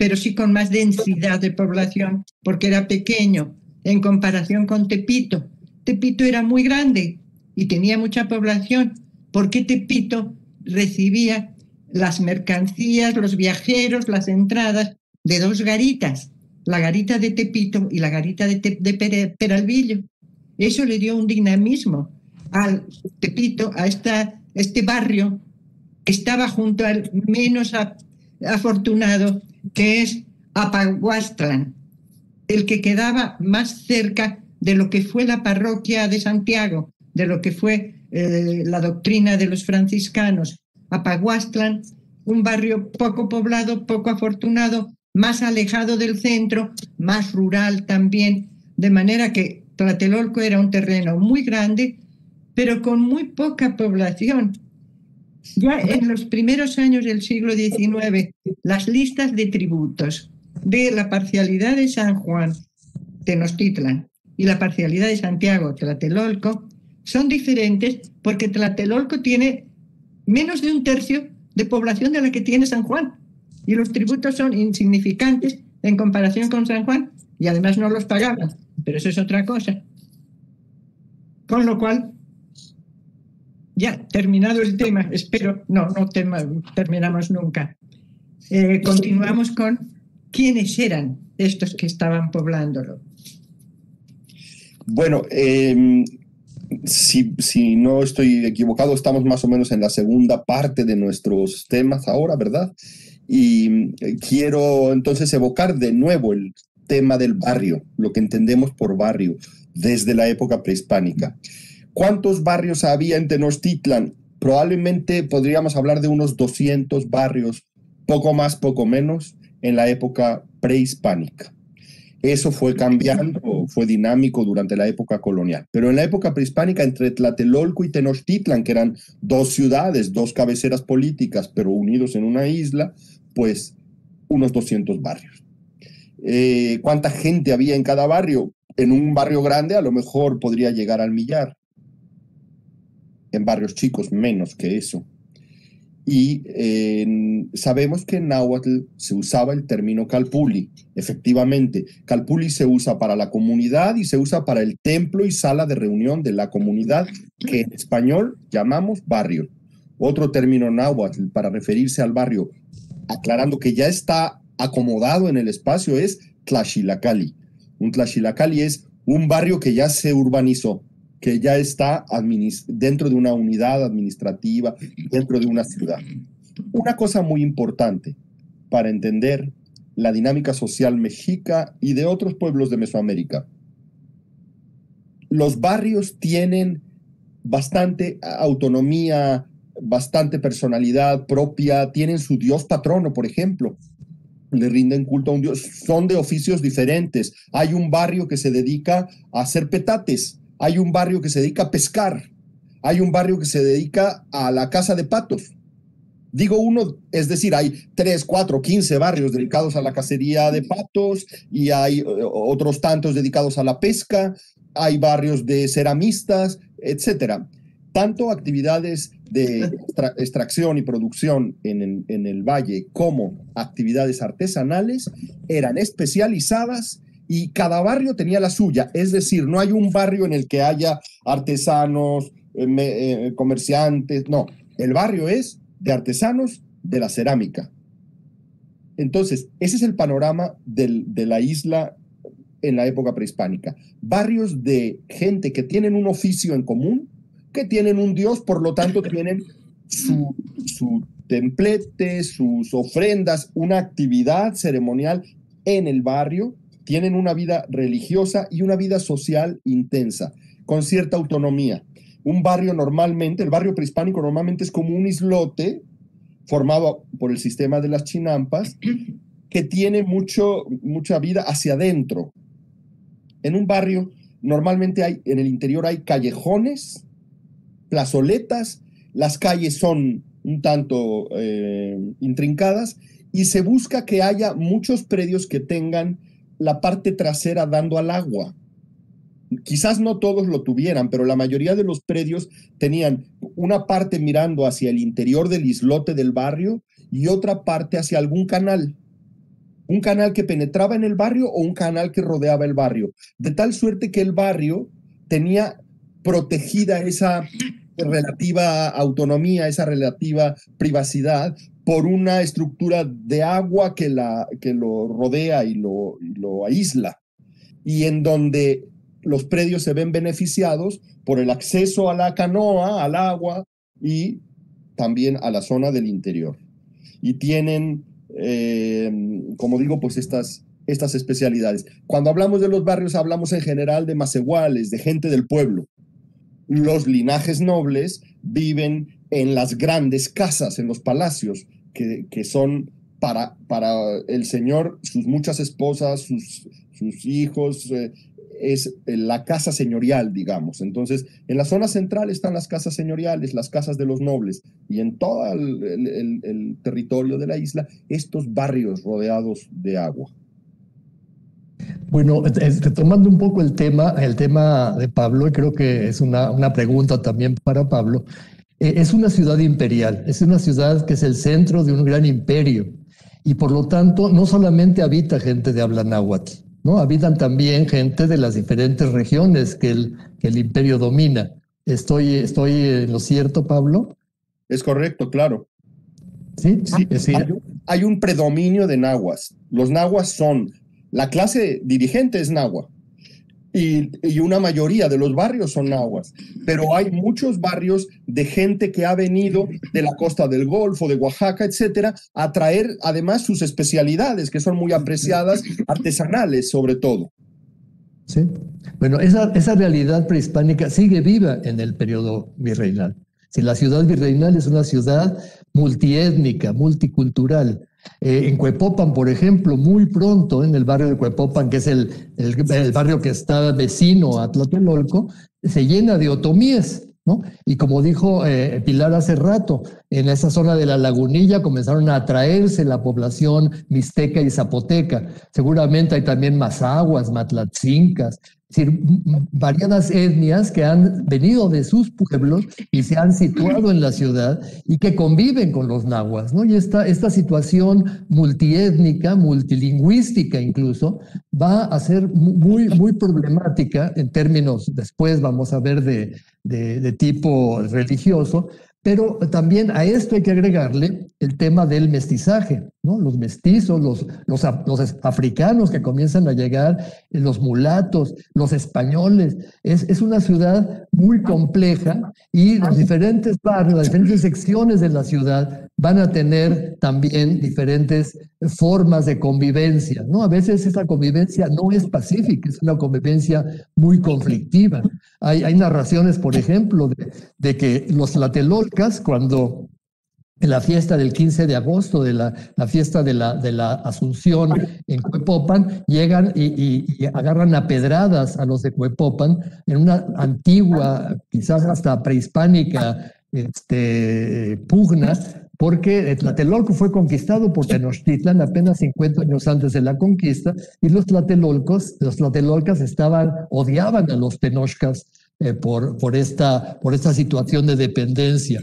S1: pero sí con más densidad de población, porque era pequeño en comparación con Tepito. Tepito era muy grande y tenía mucha población, porque Tepito recibía las mercancías, los viajeros, las entradas de dos garitas, la garita de Tepito y la garita de, Peralvillo. Eso le dio un dinamismo al Tepito, a esta, este barrio que estaba junto al menos afortunado, que es Apaguastlan, el que quedaba más cerca de lo que fue la parroquia de Santiago, de lo que fue eh, la doctrina de los franciscanos. Apaguastlan, un barrio poco poblado, poco afortunado, más alejado del centro, más rural también, de manera que Tlatelolco era un terreno muy grande, pero con muy poca población. Ya en los primeros años del siglo XIX, las listas de tributos de la parcialidad de San Juan, Tenochtitlan, y la parcialidad de Santiago, Tlatelolco, son diferentes porque Tlatelolco tiene menos de un tercio de población de la que tiene San Juan y los tributos son insignificantes en comparación con San Juan y además no los pagaban, pero eso es otra cosa. Con lo cual, ya terminado el tema, espero, no, no terminamos nunca. Eh, continuamos con quiénes eran estos que estaban poblándolo.
S3: Bueno, em, si, si, no estoy equivocado, estamos más o menos en la segunda parte de nuestros temas ahora, ¿verdad? Y eh, quiero entonces evocar de nuevo el tema del barrio, lo que entendemos por barrio desde la época prehispánica. ¿Cuántos barrios había en Tenochtitlan? Probablemente podríamos hablar de unos 200 barrios, poco más, poco menos, en la época prehispánica. Eso fue cambiando, fue dinámico durante la época colonial. Pero en la época prehispánica, entre Tlatelolco y Tenochtitlan, que eran dos ciudades, dos cabeceras políticas, pero unidos en una isla, pues unos 200 barrios. Eh, ¿Cuánta gente había en cada barrio? En un barrio grande a lo mejor podría llegar al millar. En barrios chicos menos que eso. Y sabemos que en náhuatl se usaba el término calpuli. Efectivamente, calpuli se usa para la comunidad y se usa para el templo y sala de reunión de la comunidad, que en español llamamos barrio. Otro término náhuatl para referirse al barrio, aclarando que ya está acomodado en el espacio, es Tlaxilacali. Un Tlaxilacali es un barrio que ya se urbanizó, que ya está dentro de una unidad administrativa, dentro de una ciudad. Una cosa muy importante para entender la dinámica social mexica y de otros pueblos de Mesoamérica. Los barrios tienen bastante autonomía, bastante personalidad propia, tienen su dios patrono, por ejemplo, le rinden culto a un dios, son de oficios diferentes. Hay un barrio que se dedica a hacer petates, hay un barrio que se dedica a pescar, hay un barrio que se dedica a la caza de patos. Digo uno, es decir, hay tres, cuatro, quince barrios dedicados a la cacería de patos y hay eh, otros tantos dedicados a la pesca, hay barrios de ceramistas, etcétera. Tanto actividades de extracción y producción en en el valle como actividades artesanales eran especializadas y cada barrio tenía la suya, es decir, no hay un barrio en el que haya artesanos, eh, eh, comerciantes, no, el barrio es de artesanos de la cerámica. Entonces, ese es el panorama de la isla en la época prehispánica. Barrios de gente que tienen un oficio en común, que tienen un dios, por lo tanto tienen su, templetes, sus ofrendas, una actividad ceremonial en el barrio, tienen una vida religiosa y una vida social intensa, con cierta autonomía. Un barrio normalmente, el barrio prehispánico normalmente es como un islote formado por el sistema de las chinampas, que tiene mucho, mucha vida hacia adentro. En un barrio normalmente hay, en el interior hay callejones, plazoletas, las calles son un tanto eh, intrincadas y se busca que haya muchos predios que tengan la parte trasera dando al agua. Quizás no todos lo tuvieran, pero la mayoría de los predios tenían una parte mirando hacia el interior del islote del barrio y otra parte hacia algún canal. Un canal que penetraba en el barrio o un canal que rodeaba el barrio. De tal suerte que el barrio tenía protegida esa relativa autonomía, esa relativa privacidad por una estructura de agua que, la, que lo rodea y lo, lo aísla. Y en donde los predios se ven beneficiados por el acceso a la canoa, al agua y también a la zona del interior. Y tienen, eh, como digo, pues estas, estas especialidades. Cuando hablamos de los barrios, hablamos en general de maceguales, de gente del pueblo. Los linajes nobles viven en las grandes casas, en los palacios, que, que son para, para el señor, sus muchas esposas, sus, sus hijos, eh, es la casa señorial, digamos. Entonces, en la zona central están las casas señoriales, las casas de los nobles, y en todo el, territorio de la isla, estos barrios rodeados de agua.
S4: Bueno, retomando un poco el tema, el tema de Pablo, creo que es una, una pregunta también para Pablo, eh, es una ciudad imperial, es una ciudad que es el centro de un gran imperio, y por lo tanto no solamente habita gente de habla náhuatl, ¿no? Habitan también gente de las diferentes regiones que el, que el imperio domina. ¿Estoy, ¿Estoy en lo cierto, Pablo?
S3: Es correcto, claro.
S4: Sí, sí, sí.
S3: Hay, un predominio de nahuas. Los nahuas son, la clase dirigente es nahua, y, una mayoría de los barrios son nahuas, pero hay muchos barrios de gente que ha venido de la costa del Golfo, de Oaxaca, etcétera, a traer además sus especialidades, que son muy apreciadas, artesanales sobre todo.
S4: Sí. Bueno, esa, esa realidad prehispánica sigue viva en el periodo virreinal. Si la ciudad virreinal es una ciudad multiétnica, multicultural, eh, en Cuepopan, por ejemplo, muy pronto, en el barrio de Cuepopan, que es el, el, barrio que está vecino a Tlatelolco, se llena de otomíes. ¿no? Y como dijo eh, Pilar hace rato, en esa zona de la lagunilla comenzaron a atraerse la población mixteca y zapoteca. Seguramente hay también mazaguas, matlatzincas, es decir, variadas etnias que han venido de sus pueblos y se han situado en la ciudad y que conviven con los nahuas, ¿no? Y esta, esta situación multiétnica, multilingüística incluso, va a ser muy, muy problemática en términos, después vamos a ver, de, de, de tipo religioso, pero también a esto hay que agregarle el tema del mestizaje, ¿no? Los mestizos, los, los, africanos que comienzan a llegar, los mulatos, los españoles. Es, es, una ciudad muy compleja y los diferentes barrios, las diferentes secciones de la ciudad van a tener también diferentes formas de convivencia, ¿no? A veces esa convivencia no es pacífica, es una convivencia muy conflictiva. Hay, hay narraciones, por ejemplo, de, de que los latelolcas, cuando en la fiesta del 15 de agosto, de la, fiesta de la, Asunción en Cuepopan, llegan y, agarran a pedradas a los de Cuepopan en una antigua, quizás hasta prehispánica, este, pugna, porque Tlatelolco fue conquistado por Tenochtitlan apenas 50 años antes de la conquista, y los tlatelolcos, los tlatelolcas estaban, odiaban a los tenochcas eh, por, esta, por esta situación de dependencia.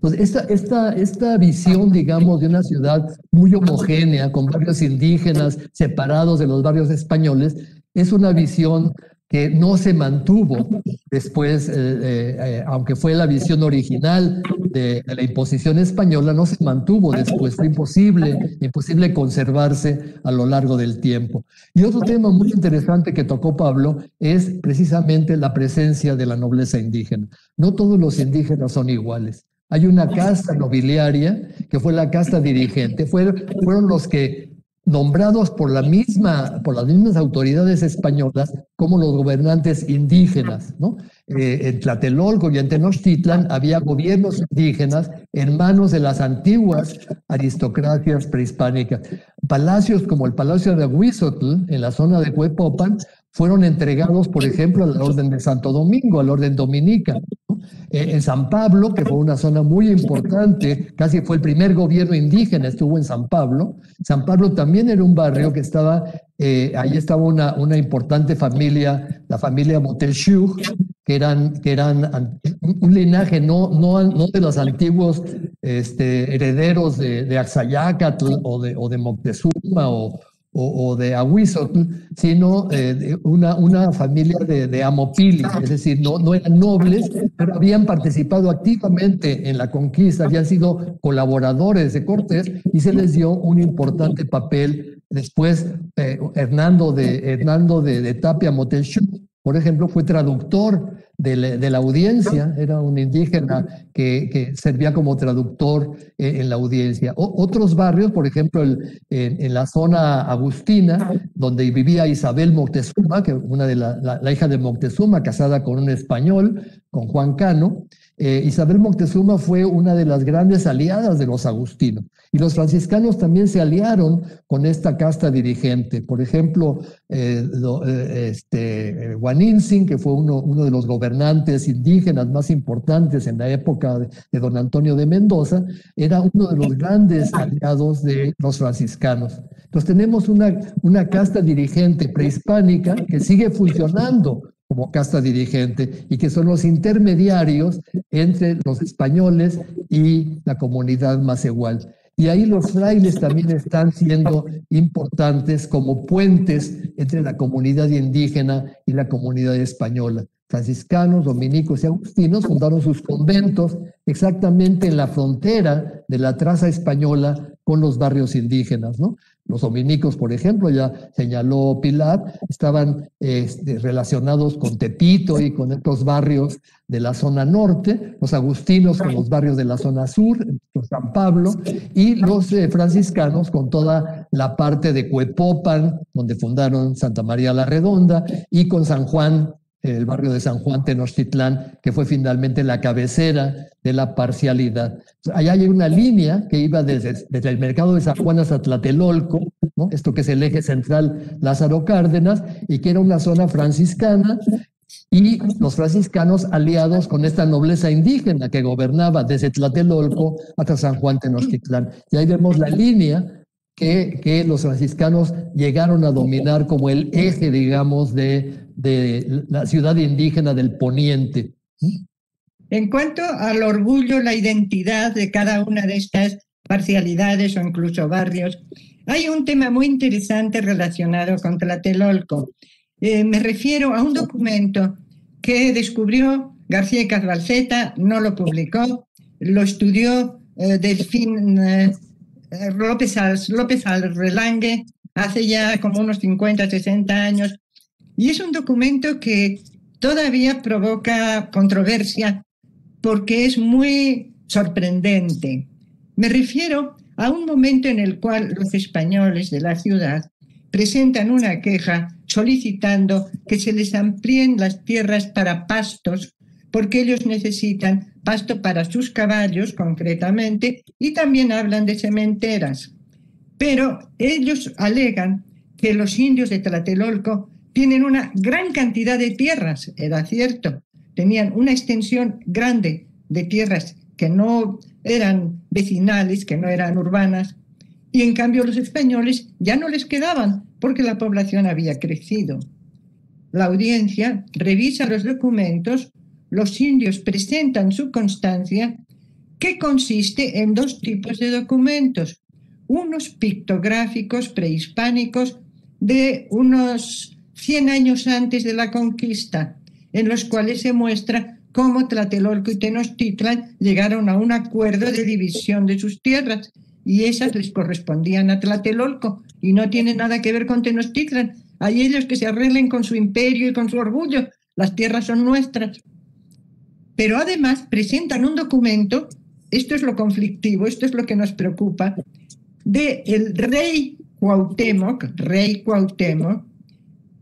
S4: Entonces, esta, esta, esta visión, digamos, de una ciudad muy homogénea, con barrios indígenas separados de los barrios españoles, es una visión que no se mantuvo después, eh, eh, eh, aunque fue la visión original de, de, la imposición española, no se mantuvo después, fue imposible, imposible conservarse a lo largo del tiempo. Y otro tema muy interesante que tocó Pablo es precisamente la presencia de la nobleza indígena. No todos los indígenas son iguales. Hay una casta nobiliaria que fue la casta dirigente, fueron, los que nombrados por, la misma, por las mismas autoridades españolas como los gobernantes indígenas. Eh, en Tlatelolco y en Tenochtitlan había gobiernos indígenas en manos de las antiguas aristocracias prehispánicas. Palacios como el Palacio de Huizotl, en la zona de Huepopan, fueron entregados, por ejemplo, a la Orden de Santo Domingo, a la Orden Dominica. Eh, en San Pablo, que fue una zona muy importante, casi fue el primer gobierno indígena, estuvo en San Pablo. San Pablo también era un barrio que estaba, eh, ahí estaba una, una importante familia, la familia Motelchuk, que eran, que eran un linaje no, no, no de los antiguos este, herederos de, de Axayacatl o de, o de Moctezuma o, o, de Ahuizotl, sino eh, una, una familia de, de, Amopili, es decir, no, no eran nobles, pero habían participado activamente en la conquista, habían sido colaboradores de Cortés y se les dio un importante papel. Después, eh, Hernando, de, Hernando de, de Tapia Motelchuk, por ejemplo, fue traductor de la, audiencia, era un indígena que, servía como traductor eh, en, la audiencia. otros barrios, por ejemplo, en, la zona agustina, donde vivía Isabel Moctezuma, que una de la, la, hija de Moctezuma, casada con un español, con Juan Cano, eh, Isabel Moctezuma fue una de las grandes aliadas de los agustinos y los franciscanos también se aliaron con esta casta dirigente. Por ejemplo, eh, eh este, que fue uno, uno, de los gobernantes indígenas más importantes en la época de, don Antonio de Mendoza, era uno de los grandes aliados de los franciscanos. Entonces tenemos una, una casta dirigente prehispánica que sigue funcionando como casta dirigente y que son los intermediarios entre los españoles y la comunidad más igual. Y ahí los frailes también están siendo importantes como puentes entre la comunidad indígena y la comunidad española. Franciscanos, dominicos y agustinos fundaron sus conventos exactamente en la frontera de la traza española con los barrios indígenas, ¿no? Los dominicos, por ejemplo, ya señaló Pilar, estaban este, relacionados con Tepito y con estos barrios de la zona norte, los agustinos con los barrios de la zona sur, San Pablo, y los eh, franciscanos con toda la parte de Cuepopan, donde fundaron Santa María la Redonda, y con San Juan el barrio de San Juan Tenochtitlán, que fue finalmente la cabecera de la parcialidad. Allá hay una línea que iba desde, el mercado de San Juan hasta Tlatelolco, esto que es el eje central Lázaro Cárdenas, y que era una zona franciscana, y los franciscanos aliados con esta nobleza indígena que gobernaba desde Tlatelolco hasta San Juan Tenochtitlán. Y ahí vemos la línea que, los franciscanos llegaron a dominar como el eje, digamos, de de la ciudad indígena del poniente.
S1: En cuanto al orgullo, la identidad de cada una de estas parcialidades o incluso barrios, hay un tema muy interesante relacionado con Tlatelolco. Eh, me refiero a un documento que descubrió García Casbalceta, no lo publicó, lo estudió eh, Delfín eh, López, López Alrelangue hace ya como unos 50, 60 años, y es un documento que todavía provoca controversia porque es muy sorprendente. Me refiero a un momento en el cual los españoles de la ciudad presentan una queja solicitando que se les amplíen las tierras para pastos, porque ellos necesitan pasto para sus caballos concretamente, y también hablan de cementeras. Pero ellos alegan que los indios de Tlatelolco tienen una gran cantidad de tierras, era cierto, tenían una extensión grande de tierras que no eran vecinales, que no eran urbanas, y en cambio los españoles ya no les quedaban porque la población había crecido. La audiencia revisa los documentos, los indios presentan su constancia, que consiste en dos tipos de documentos, unos pictográficos prehispánicos de unos 100 años antes de la conquista, en los cuales se muestra cómo Tlatelolco y Tenochtitlan llegaron a un acuerdo de división de sus tierras y esas les correspondían a Tlatelolco y no tiene nada que ver con Tenochtitlan. Hay ellos que se arreglen con su imperio y con su orgullo. Las tierras son nuestras. Pero además presentan un documento esto es lo conflictivo, esto es lo que nos preocupa, de el rey Cuauhtémoc, rey Cuauhtémoc,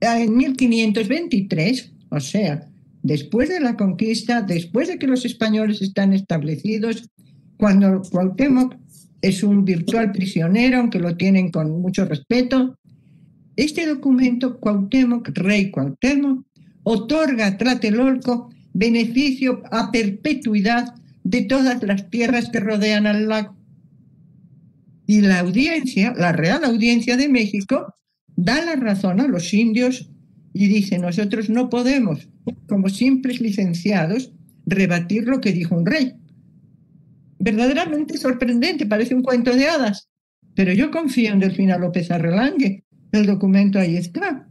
S1: en 1523, o sea, después de la conquista, después de que los españoles están establecidos, cuando Cuauhtémoc es un virtual prisionero, aunque lo tienen con mucho respeto, este documento, Cuauhtémoc, rey Cuauhtémoc, otorga a Tlatelolco beneficio a perpetuidad de todas las tierras que rodean al lago. Y la audiencia, la Real Audiencia de México, da la razón a los indios y dice, nosotros no podemos, como simples licenciados, rebatir lo que dijo un rey. Verdaderamente sorprendente, parece un cuento de hadas, pero yo confío en Delfina López Arrelangue, el documento ahí está.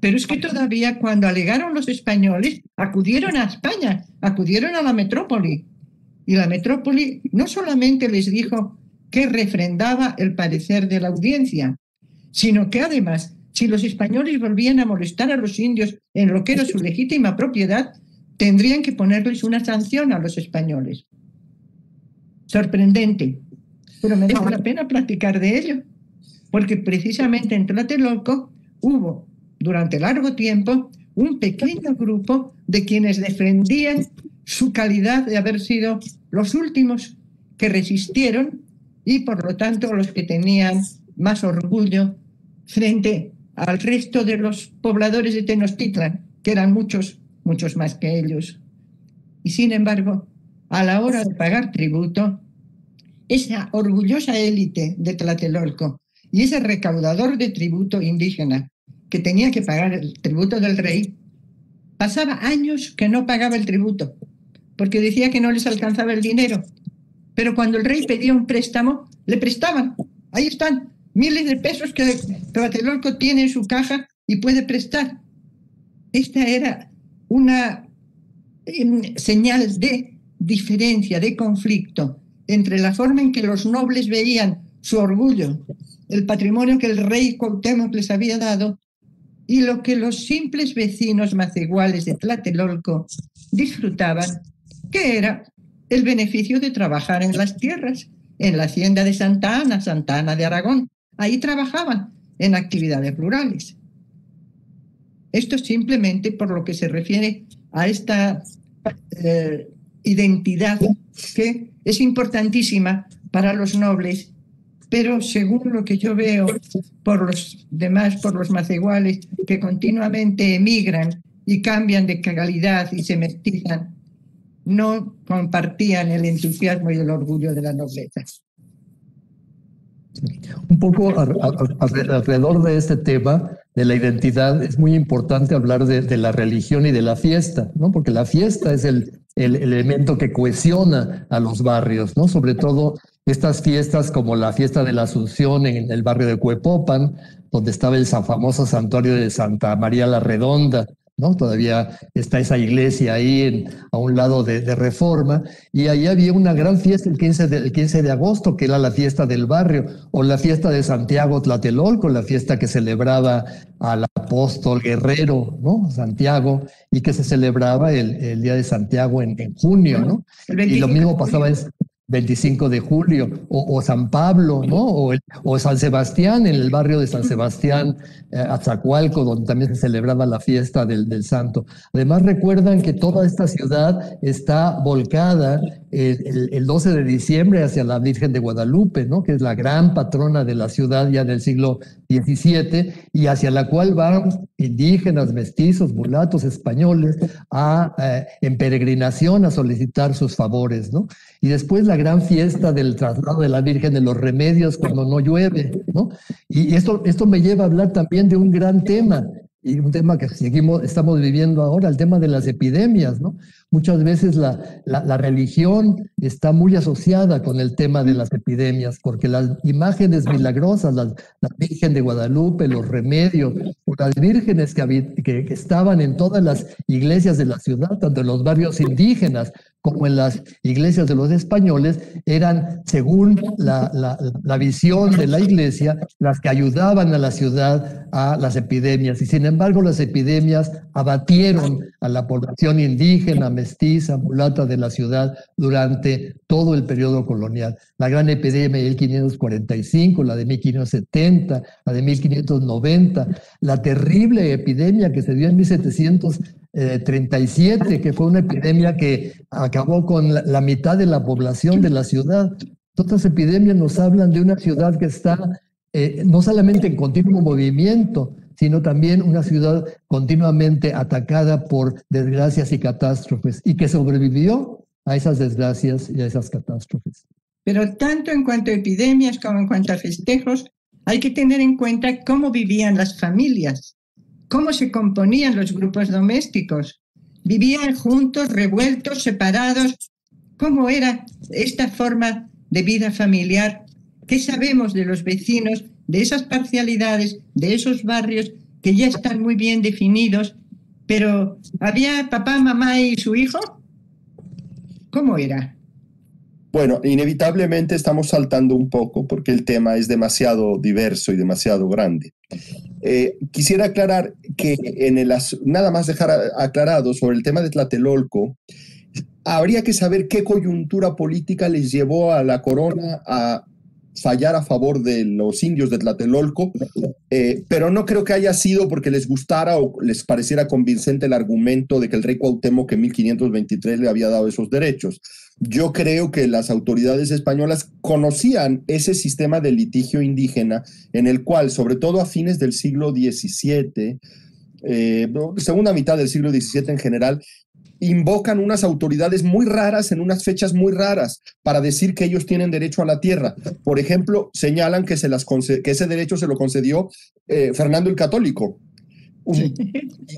S1: Pero es que todavía cuando alegaron los españoles, acudieron a España, acudieron a la metrópoli. Y la metrópoli no solamente les dijo que refrendaba el parecer de la audiencia, sino que además si los españoles volvían a molestar a los indios en lo que era su legítima propiedad, tendrían que ponerles una sanción a los españoles. Sorprendente, pero merece la pena platicar de ello, porque precisamente en Tlatelolco hubo durante largo tiempo un pequeño grupo de quienes defendían su calidad de haber sido los últimos que resistieron y por lo tanto los que tenían más orgullo frente al resto de los pobladores de Tenochtitlan, que eran muchos, muchos más que ellos. Y sin embargo, a la hora de pagar tributo, esa orgullosa élite de Tlatelolco y ese recaudador de tributo indígena que tenía que pagar el tributo del rey, pasaba años que no pagaba el tributo, porque decía que no les alcanzaba el dinero. Pero cuando el rey pedía un préstamo, le prestaban. Ahí están, miles de pesos que Tlatelolco tiene en su caja y puede prestar. Esta era una señal de diferencia, de conflicto entre la forma en que los nobles veían su orgullo, el patrimonio que el rey Cuauhtémoc les había dado y lo que los simples vecinos más iguales de Tlatelolco disfrutaban, que era el beneficio de trabajar en las tierras, en la hacienda de Santa Ana, Santa Ana de Aragón, Ahí trabajaban en actividades rurales. Esto simplemente por lo que se refiere a esta eh, identidad que es importantísima para los nobles, pero según lo que yo veo por los demás, por los más iguales, que continuamente emigran y cambian de calidad y se mestizan, no compartían el entusiasmo y el orgullo de la nobleza.
S4: Un poco alrededor de este tema de la identidad es muy importante hablar de, la religión y de la fiesta, ¿no? Porque la fiesta es el, el, elemento que cohesiona a los barrios, ¿no? Sobre todo estas fiestas como la fiesta de la Asunción en el barrio de Cuepopan, donde estaba el famoso santuario de Santa María la Redonda, Todavía está esa iglesia ahí a un lado de, Reforma y ahí había una gran fiesta el 15, de, 15 de agosto, que era la fiesta del barrio, o la fiesta de Santiago Tlatelolco, la fiesta que celebraba al apóstol guerrero, ¿no? Santiago, y que se celebraba el, día de Santiago en, junio, ¿no? Y lo mismo pasaba en, 25 de julio, o, San Pablo, ¿no? O, o, San Sebastián, en el barrio de San Sebastián, eh, Azacualco, donde también se celebraba la fiesta del, santo. Además, recuerdan que toda esta ciudad está volcada el, 12 de diciembre hacia la Virgen de Guadalupe, ¿no? que es la gran patrona de la ciudad ya del siglo XVII y hacia la cual van indígenas, mestizos, mulatos, españoles a, eh, en peregrinación a solicitar sus favores. ¿no? Y después la gran fiesta del traslado de la Virgen de los Remedios cuando no llueve. ¿no? Y esto, esto me lleva a hablar también de un gran tema, y un tema que seguimos, estamos viviendo ahora, el tema de las epidemias, ¿no? Muchas veces la, la, religión está muy asociada con el tema de las epidemias, porque las imágenes milagrosas, la, Virgen de Guadalupe, los remedios, las vírgenes que, que, que estaban en todas las iglesias de la ciudad, tanto en los barrios indígenas como en las iglesias de los españoles, eran, según la, la, la, visión de la iglesia, las que ayudaban a la ciudad a las epidemias. Y sin embargo, las epidemias abatieron a la población indígena, mestiza, mulata de la ciudad durante todo el periodo colonial. La gran epidemia de 1545, la de 1570, la de 1590, la terrible epidemia que se dio en 1737, que fue una epidemia que acabó con la, mitad de la población de la ciudad. Todas epidemias nos hablan de una ciudad que está eh, no solamente en continuo movimiento, sino también una ciudad continuamente atacada por desgracias y catástrofes y que sobrevivió a esas desgracias y a esas catástrofes.
S1: Pero tanto en cuanto a epidemias como en cuanto a festejos, hay que tener en cuenta cómo vivían las familias, cómo se componían los grupos domésticos. Vivían juntos, revueltos, separados. ¿Cómo era esta forma de vida familiar? ¿Qué sabemos de los vecinos de esas parcialidades, de esos barrios que ya están muy bien definidos, pero ¿había papá, mamá y su hijo? ¿Cómo era?
S3: Bueno, inevitablemente estamos saltando un poco porque el tema es demasiado diverso y demasiado grande. Eh, quisiera aclarar que en el nada más dejar aclarado sobre el tema de Tlatelolco, habría que saber qué coyuntura política les llevó a la corona a fallar a favor de los indios de Tlatelolco, eh, pero no creo que haya sido porque les gustara o les pareciera convincente el argumento de que el rey Cuauhtémoc en 1523 le había dado esos derechos. Yo creo que las autoridades españolas conocían ese sistema de litigio indígena en el cual, sobre todo a fines del siglo XVII, eh, segunda mitad del siglo XVII en general, invocan unas autoridades muy raras en unas fechas muy raras para decir que ellos tienen derecho a la tierra. Por ejemplo, señalan que, se las que ese derecho se lo concedió eh, Fernando el Católico.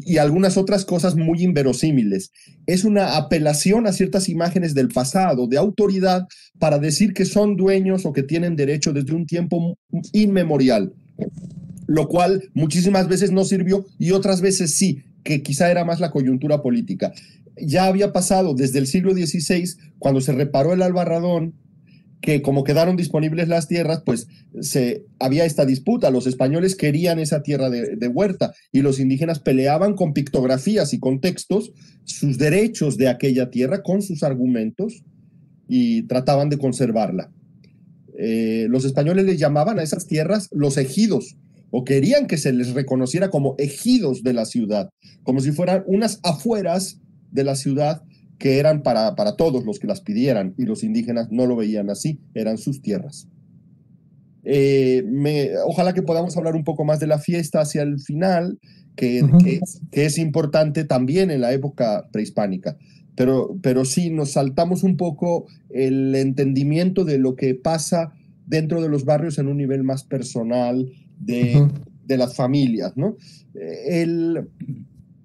S3: y, algunas otras cosas muy inverosímiles. Es una apelación a ciertas imágenes del pasado, de autoridad, para decir que son dueños o que tienen derecho desde un tiempo inmemorial, lo cual muchísimas veces no sirvió y otras veces sí, que quizá era más la coyuntura política ya había pasado desde el siglo XVI, cuando se reparó el Albarradón, que como quedaron disponibles las tierras, pues se, había esta disputa. Los españoles querían esa tierra de, de, huerta y los indígenas peleaban con pictografías y con textos sus derechos de aquella tierra con sus argumentos y trataban de conservarla. Eh, los españoles les llamaban a esas tierras los ejidos o querían que se les reconociera como ejidos de la ciudad, como si fueran unas afueras de la ciudad que eran para, para todos los que las pidieran y los indígenas no lo veían así, eran sus tierras. Eh, me, ojalá que podamos hablar un poco más de la fiesta hacia el final, que, que, es importante también en la época prehispánica. Pero, pero sí, nos saltamos un poco el entendimiento de lo que pasa dentro de los barrios en un nivel más personal de, de las familias. ¿no? El,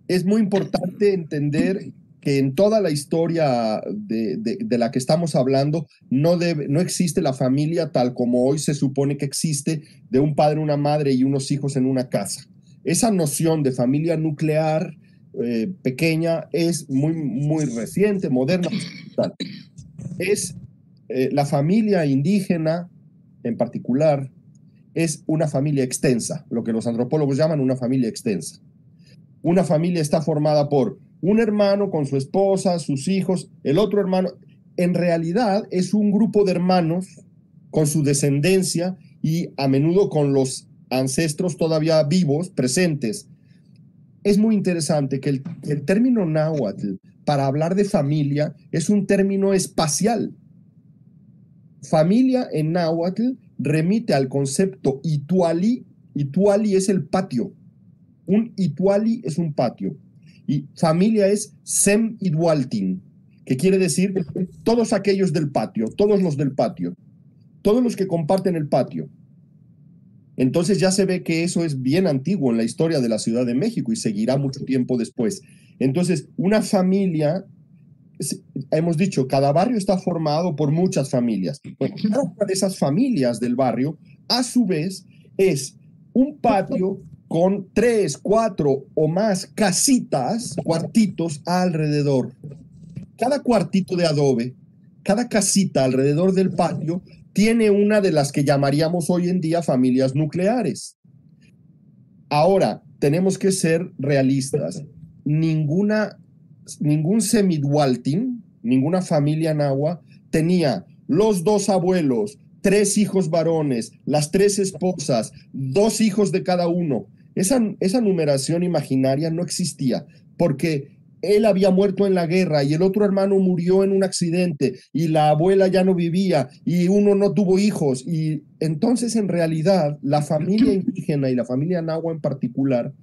S3: es muy importante entender que en toda la historia de, la que estamos hablando no, no existe la familia tal como hoy se supone que existe de un padre, una madre y unos hijos en una casa. Esa noción de familia nuclear eh, pequeña es muy, muy reciente, moderna. Es eh, la familia indígena en particular, es una familia extensa, lo que los antropólogos llaman una familia extensa una familia está formada por un hermano con su esposa, sus hijos, el otro hermano. En realidad es un grupo de hermanos con su descendencia y a menudo con los ancestros todavía vivos, presentes. Es muy interesante que el, término náhuatl para hablar de familia es un término espacial. Familia en náhuatl remite al concepto ituali. Ituali es el patio, un ituali es un patio y familia es sem igualtin, que quiere decir todos aquellos del patio, todos los del patio, todos los que comparten el patio. Entonces ya se ve que eso es bien antiguo en la historia de la Ciudad de México y seguirá mucho tiempo después. Entonces, una familia, hemos dicho, cada barrio está formado por muchas familias. cada una de esas familias del barrio, a su vez, es un patio con tres, cuatro o más casitas, cuartitos alrededor. Cada cuartito de adobe, cada casita alrededor del patio tiene una de las que llamaríamos hoy en día familias nucleares. Ahora, tenemos que ser realistas. Ninguna ningún semidwaltin, ninguna familia nahua tenía los dos abuelos, tres hijos varones, las tres esposas, dos hijos de cada uno. Esa, esa numeración imaginaria no existía porque él había muerto en la guerra y el otro hermano murió en un accidente y la abuela ya no vivía y uno no tuvo hijos. Y entonces en realidad la familia indígena y la familia nahua en particular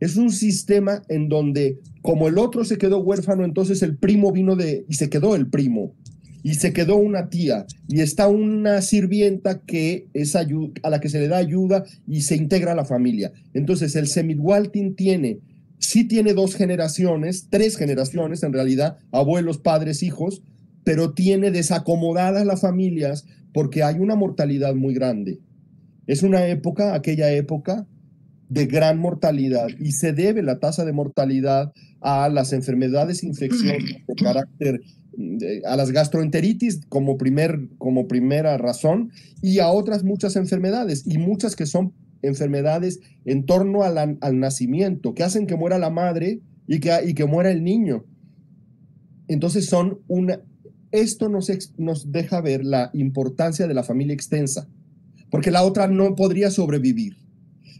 S3: es un sistema en donde como el otro se quedó huérfano, entonces el primo vino de y se quedó el primo y se quedó una tía y está una sirvienta que es a la que se le da ayuda y se integra a la familia. Entonces el Semidwaltin tiene sí tiene dos generaciones, tres generaciones en realidad, abuelos, padres, hijos, pero tiene desacomodadas las familias porque hay una mortalidad muy grande. Es una época, aquella época, de gran mortalidad y se debe la tasa de mortalidad a las enfermedades infecciosas de carácter a las gastroenteritis como, primer, como primera razón y a otras muchas enfermedades y muchas que son enfermedades en torno al nacimiento, que hacen que muera la madre y que, y que muera el niño. Entonces son una... Esto nos, nos deja ver la importancia de la familia extensa, porque la otra no podría sobrevivir.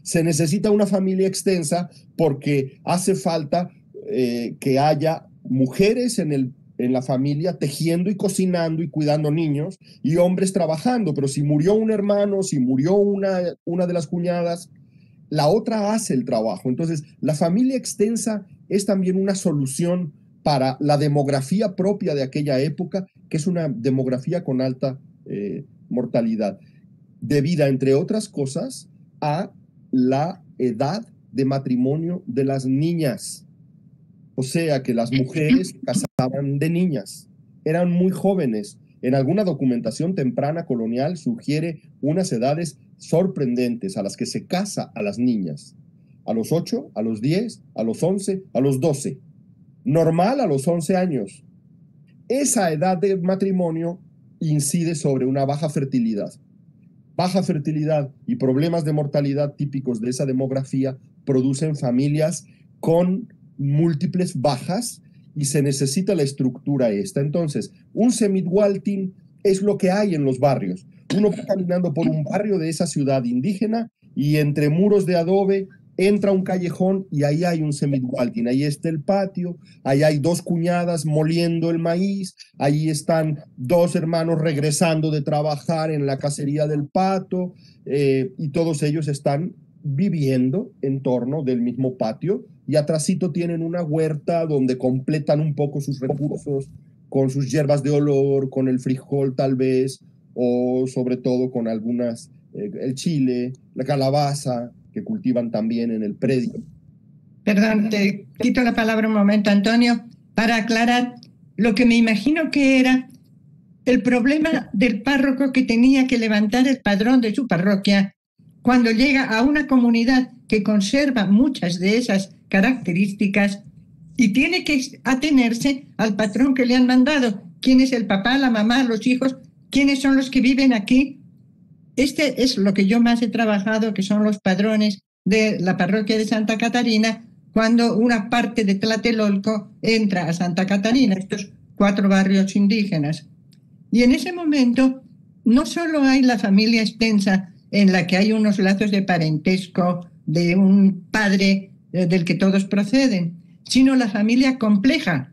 S3: Se necesita una familia extensa porque hace falta eh, que haya mujeres en el en la familia tejiendo y cocinando y cuidando niños y hombres trabajando, pero si murió un hermano, si murió una, una de las cuñadas, la otra hace el trabajo. Entonces, la familia extensa es también una solución para la demografía propia de aquella época, que es una demografía con alta eh, mortalidad, debida, entre otras cosas, a la edad de matrimonio de las niñas. O sea que las mujeres de niñas, eran muy jóvenes. En alguna documentación temprana colonial sugiere unas edades sorprendentes a las que se casa a las niñas. A los 8, a los 10, a los 11, a los 12. Normal a los 11 años. Esa edad de matrimonio incide sobre una baja fertilidad. Baja fertilidad y problemas de mortalidad típicos de esa demografía producen familias con múltiples bajas y se necesita la estructura esta. Entonces, un semidwalting es lo que hay en los barrios. Uno va caminando por un barrio de esa ciudad indígena y entre muros de adobe entra un callejón y ahí hay un semidwalting. Ahí está el patio, ahí hay dos cuñadas moliendo el maíz, ahí están dos hermanos regresando de trabajar en la cacería del pato eh, y todos ellos están viviendo en torno del mismo patio y atrásito tienen una huerta donde completan un poco sus recursos con sus hierbas de olor, con el frijol tal vez, o sobre todo con algunas, eh, el chile, la calabaza, que cultivan también en el predio.
S1: Perdón, te quito la palabra un momento, Antonio, para aclarar lo que me imagino que era el problema del párroco que tenía que levantar el padrón de su parroquia cuando llega a una comunidad que conserva muchas de esas características y tiene que atenerse al patrón que le han mandado. ¿Quién es el papá, la mamá, los hijos? ¿Quiénes son los que viven aquí? Este es lo que yo más he trabajado, que son los padrones de la parroquia de Santa Catarina, cuando una parte de Tlatelolco entra a Santa Catarina, estos cuatro barrios indígenas. Y en ese momento no solo hay la familia extensa en la que hay unos lazos de parentesco de un padre del que todos proceden, sino la familia compleja,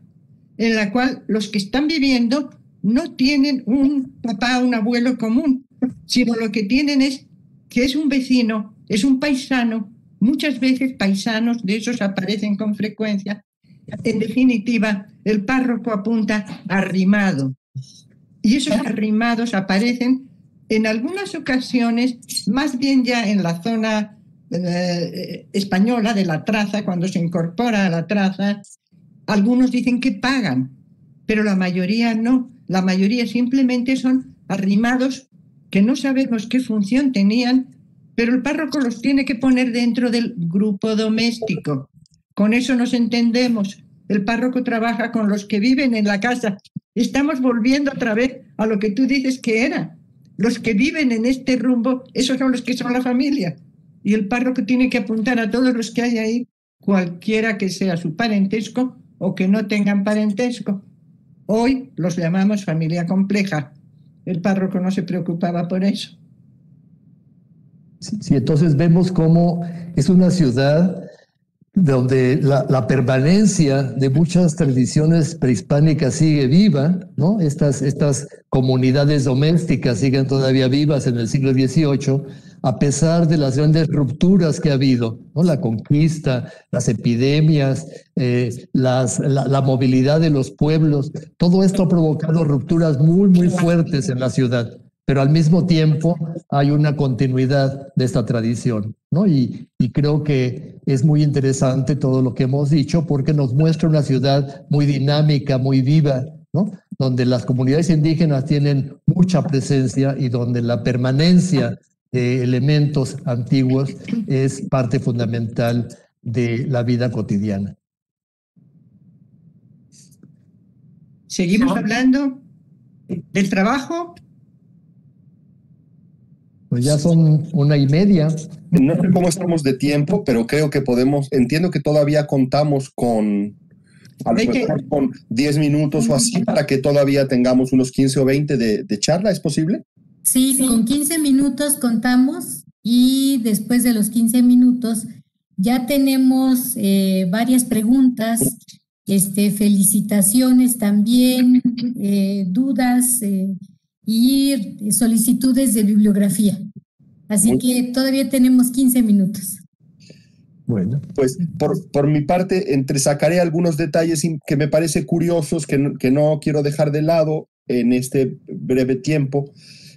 S1: en la cual los que están viviendo no tienen un papá, un abuelo común, sino lo que tienen es que es un vecino, es un paisano, muchas veces paisanos de esos aparecen con frecuencia. En definitiva, el párroco apunta arrimado. Y esos arrimados aparecen en algunas ocasiones, más bien ya en la zona eh, española de la traza, cuando se incorpora a la traza, algunos dicen que pagan, pero la mayoría no. La mayoría simplemente son arrimados que no sabemos qué función tenían, pero el párroco los tiene que poner dentro del grupo doméstico. Con eso nos entendemos. El párroco trabaja con los que viven en la casa. Estamos volviendo otra vez a lo que tú dices que era. Los que viven en este rumbo, esos son los que son la familia. Y el párroco tiene que apuntar a todos los que hay ahí, cualquiera que sea su parentesco o que no tengan parentesco. Hoy los llamamos familia compleja. El párroco no se preocupaba por eso.
S4: Sí, entonces vemos cómo es una ciudad donde la, permanencia de muchas tradiciones prehispánicas sigue viva, ¿no? Estas, estas comunidades domésticas siguen todavía vivas en el siglo XVIII, a pesar de las grandes rupturas que ha habido, ¿no? La conquista, las epidemias, eh, las, la, la movilidad de los pueblos, todo esto ha provocado rupturas muy, muy fuertes en la ciudad pero al mismo tiempo hay una continuidad de esta tradición, ¿no? Y, creo que es muy interesante todo lo que hemos dicho porque nos muestra una ciudad muy dinámica, muy viva, ¿no? Donde las comunidades indígenas tienen mucha presencia y donde la permanencia de elementos antiguos es parte fundamental de la vida cotidiana.
S1: Seguimos hablando del trabajo
S4: pues ya son una y media.
S3: No sé cómo estamos de tiempo, pero creo que podemos, entiendo que todavía contamos con, con 10 minutos o así para que todavía tengamos unos 15 o 20 de, charla, ¿es posible?
S2: Sí, con 15 minutos contamos y después de los 15 minutos ya tenemos eh, varias preguntas, este, felicitaciones también, eh, dudas. Eh, y solicitudes de bibliografía. Así que todavía tenemos 15 minutos.
S3: Bueno. Pues por, por, mi parte, entre sacaré algunos detalles que me parece curiosos, que no, que no quiero dejar de lado en este breve tiempo.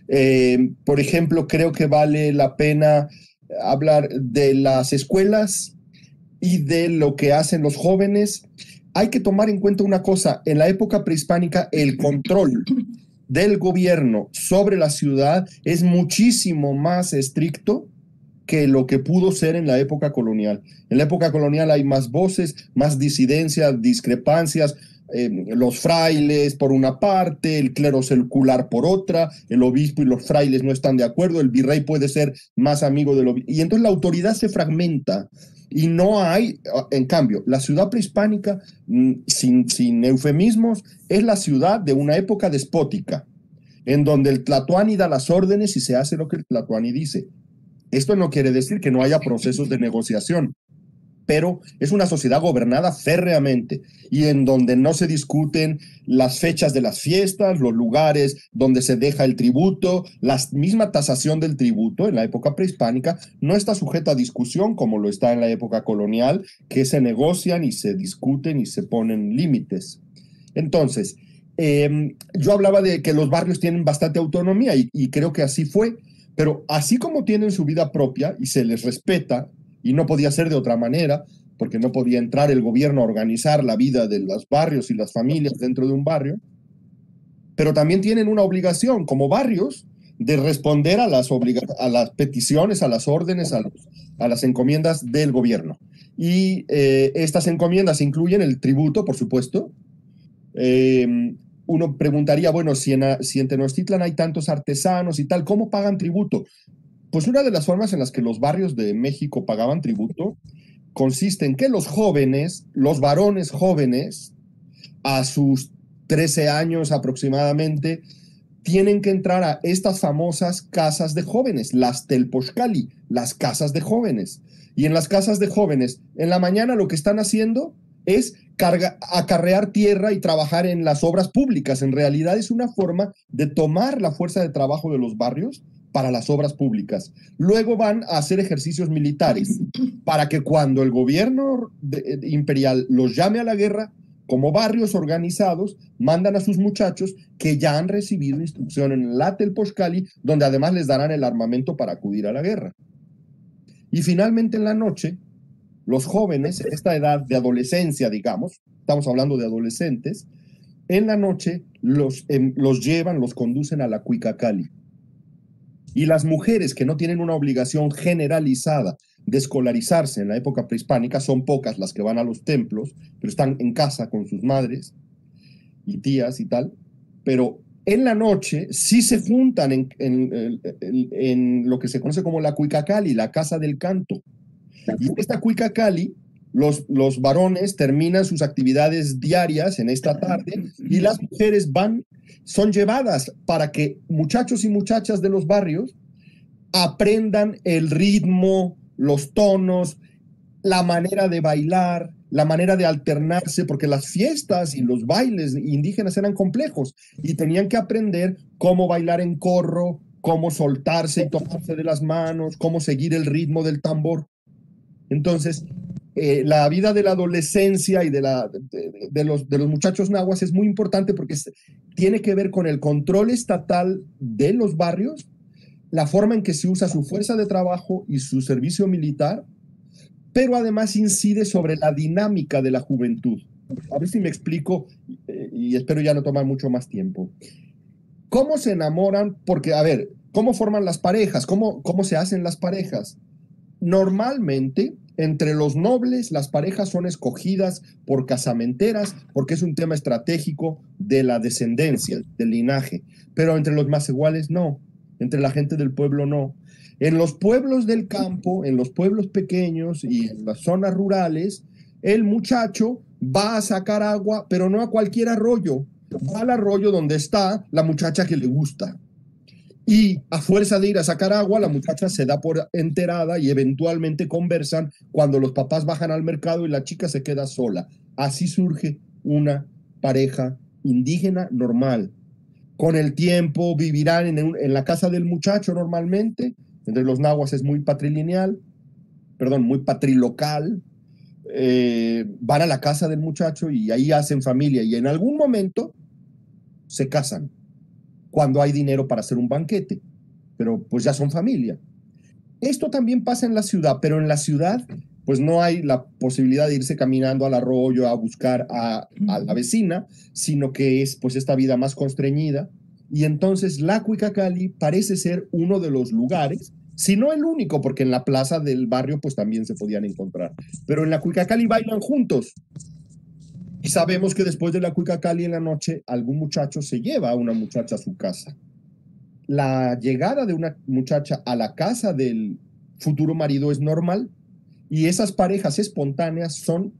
S3: Eh, por ejemplo, creo que vale la pena hablar de las escuelas y de lo que hacen los jóvenes. Hay que tomar en cuenta una cosa, en la época prehispánica el control del gobierno sobre la ciudad es muchísimo más estricto que lo que pudo ser en la época colonial. En la época colonial hay más voces, más disidencias, discrepancias, eh, los frailes por una parte, el clero secular por otra, el obispo y los frailes no están de acuerdo, el virrey puede ser más amigo del obispo. Y entonces la autoridad se fragmenta y no hay, en cambio, la ciudad prehispánica, mm, sin, sin eufemismos, es la ciudad de una época despótica, en donde el Tlatuani da las órdenes y se hace lo que el Tlatuani dice. Esto no quiere decir que no haya procesos de negociación pero es una sociedad gobernada férreamente y en donde no se discuten las fechas de las fiestas, los lugares donde se deja el tributo, la misma tasación del tributo en la época prehispánica no está sujeta a discusión como lo está en la época colonial, que se negocian y se discuten y se ponen límites. Entonces, em, yo hablaba de que los barrios tienen bastante autonomía y, y creo que así fue, pero así como tienen su vida propia y se les respeta y no podía ser de otra manera, porque no podía entrar el gobierno a organizar la vida de los barrios y las familias dentro de un barrio, pero también tienen una obligación como barrios de responder a las, a las peticiones, a las órdenes, a, las encomiendas del gobierno. Y eh, estas encomiendas incluyen el tributo, por supuesto. Eh, uno preguntaría, bueno, si en, si en Tenochtitlan hay tantos artesanos y tal, ¿cómo pagan tributo? Pues una de las formas en las que los barrios de México pagaban tributo consiste en que los jóvenes, los varones jóvenes, a sus 13 años aproximadamente, tienen que entrar a estas famosas casas de jóvenes, las telposhkali, las casas de jóvenes. Y en las casas de jóvenes, en la mañana lo que están haciendo es acarrear tierra y trabajar en las obras públicas. En realidad es una forma de tomar la fuerza de trabajo de los barrios para las obras públicas. Luego van a hacer ejercicios militares para que cuando el gobierno eh, imperial los llame a la guerra, como barrios organizados, mandan a sus muchachos que ya han recibido instrucción en la Telposhkali, donde además les darán el armamento para acudir a la guerra. Y finalmente en la noche, los jóvenes, en esta edad de adolescencia, digamos, estamos hablando de adolescentes, en la noche los, em, los llevan, los conducen a la Cuicacali y las mujeres que no tienen una obligación generalizada de escolarizarse en la época prehispánica, son pocas las que van a los templos, pero están en casa con sus madres y tías y tal, pero en la noche sí se juntan en, en, lo que se conoce como la Cuicacali, la casa del canto. Y esta Cuicacali los, los varones terminan sus actividades diarias en esta tarde y las mujeres van, son llevadas para que muchachos y muchachas de los barrios aprendan el ritmo, los tonos, la manera de bailar, la manera de alternarse, porque las fiestas y los bailes indígenas eran complejos y tenían que aprender cómo bailar en corro, cómo soltarse y tomarse de las manos, cómo seguir el ritmo del tambor. Entonces, eh, la vida de la adolescencia y de, la, de, los, de los muchachos nahuas es muy importante porque tiene que ver con el control estatal de los barrios, la forma en que se usa su fuerza de trabajo y su servicio militar pero además incide sobre la dinámica de la juventud. A ver si me explico eh, y espero ya no tomar mucho más tiempo. ¿Cómo se enamoran? Porque, a ver, ¿cómo forman las parejas? ¿Cómo, cómo se hacen las parejas? Normalmente, entre los nobles, las parejas son escogidas por casamenteras porque es un tema estratégico de la descendencia, del linaje. Pero entre los más iguales, no. Entre la gente del pueblo, no. En los pueblos del campo, en los pueblos pequeños y en las zonas rurales, el muchacho va a sacar agua, pero no a cualquier arroyo, va al arroyo donde está la muchacha que le gusta. Y a fuerza de ir a sacar agua, la muchacha se da por enterada y eventualmente conversan cuando los papás bajan al mercado y la chica se queda sola. Así surge una pareja indígena normal. Con el tiempo vivirán en, la casa del muchacho normalmente, entre los nahuas es muy patrilineal, perdón, muy patrilocal. Eh, van a la casa del muchacho y ahí hacen familia y en algún momento se casan cuando hay dinero para hacer un banquete, pero pues ya son familia. Esto también pasa en la ciudad, pero en la ciudad pues no hay la posibilidad de irse caminando al arroyo a buscar a, a la vecina, sino que es pues esta vida más constreñida y entonces la Cuicacali parece ser uno de los lugares, si no el único, porque en la plaza del barrio pues también se podían encontrar, pero en la Cuicacali bailan juntos. Y sabemos que después de la Cuicacali en la noche, algún muchacho se lleva a una muchacha a su casa. La llegada de una muchacha a la casa del futuro marido es normal y esas parejas espontáneas son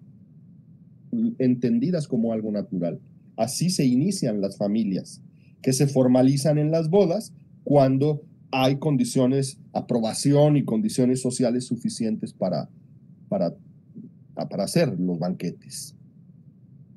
S3: entendidas como algo natural. Así se inician las familias que se formalizan en las bodas cuando hay condiciones, aprobación y condiciones sociales suficientes para, para, para hacer los banquetes.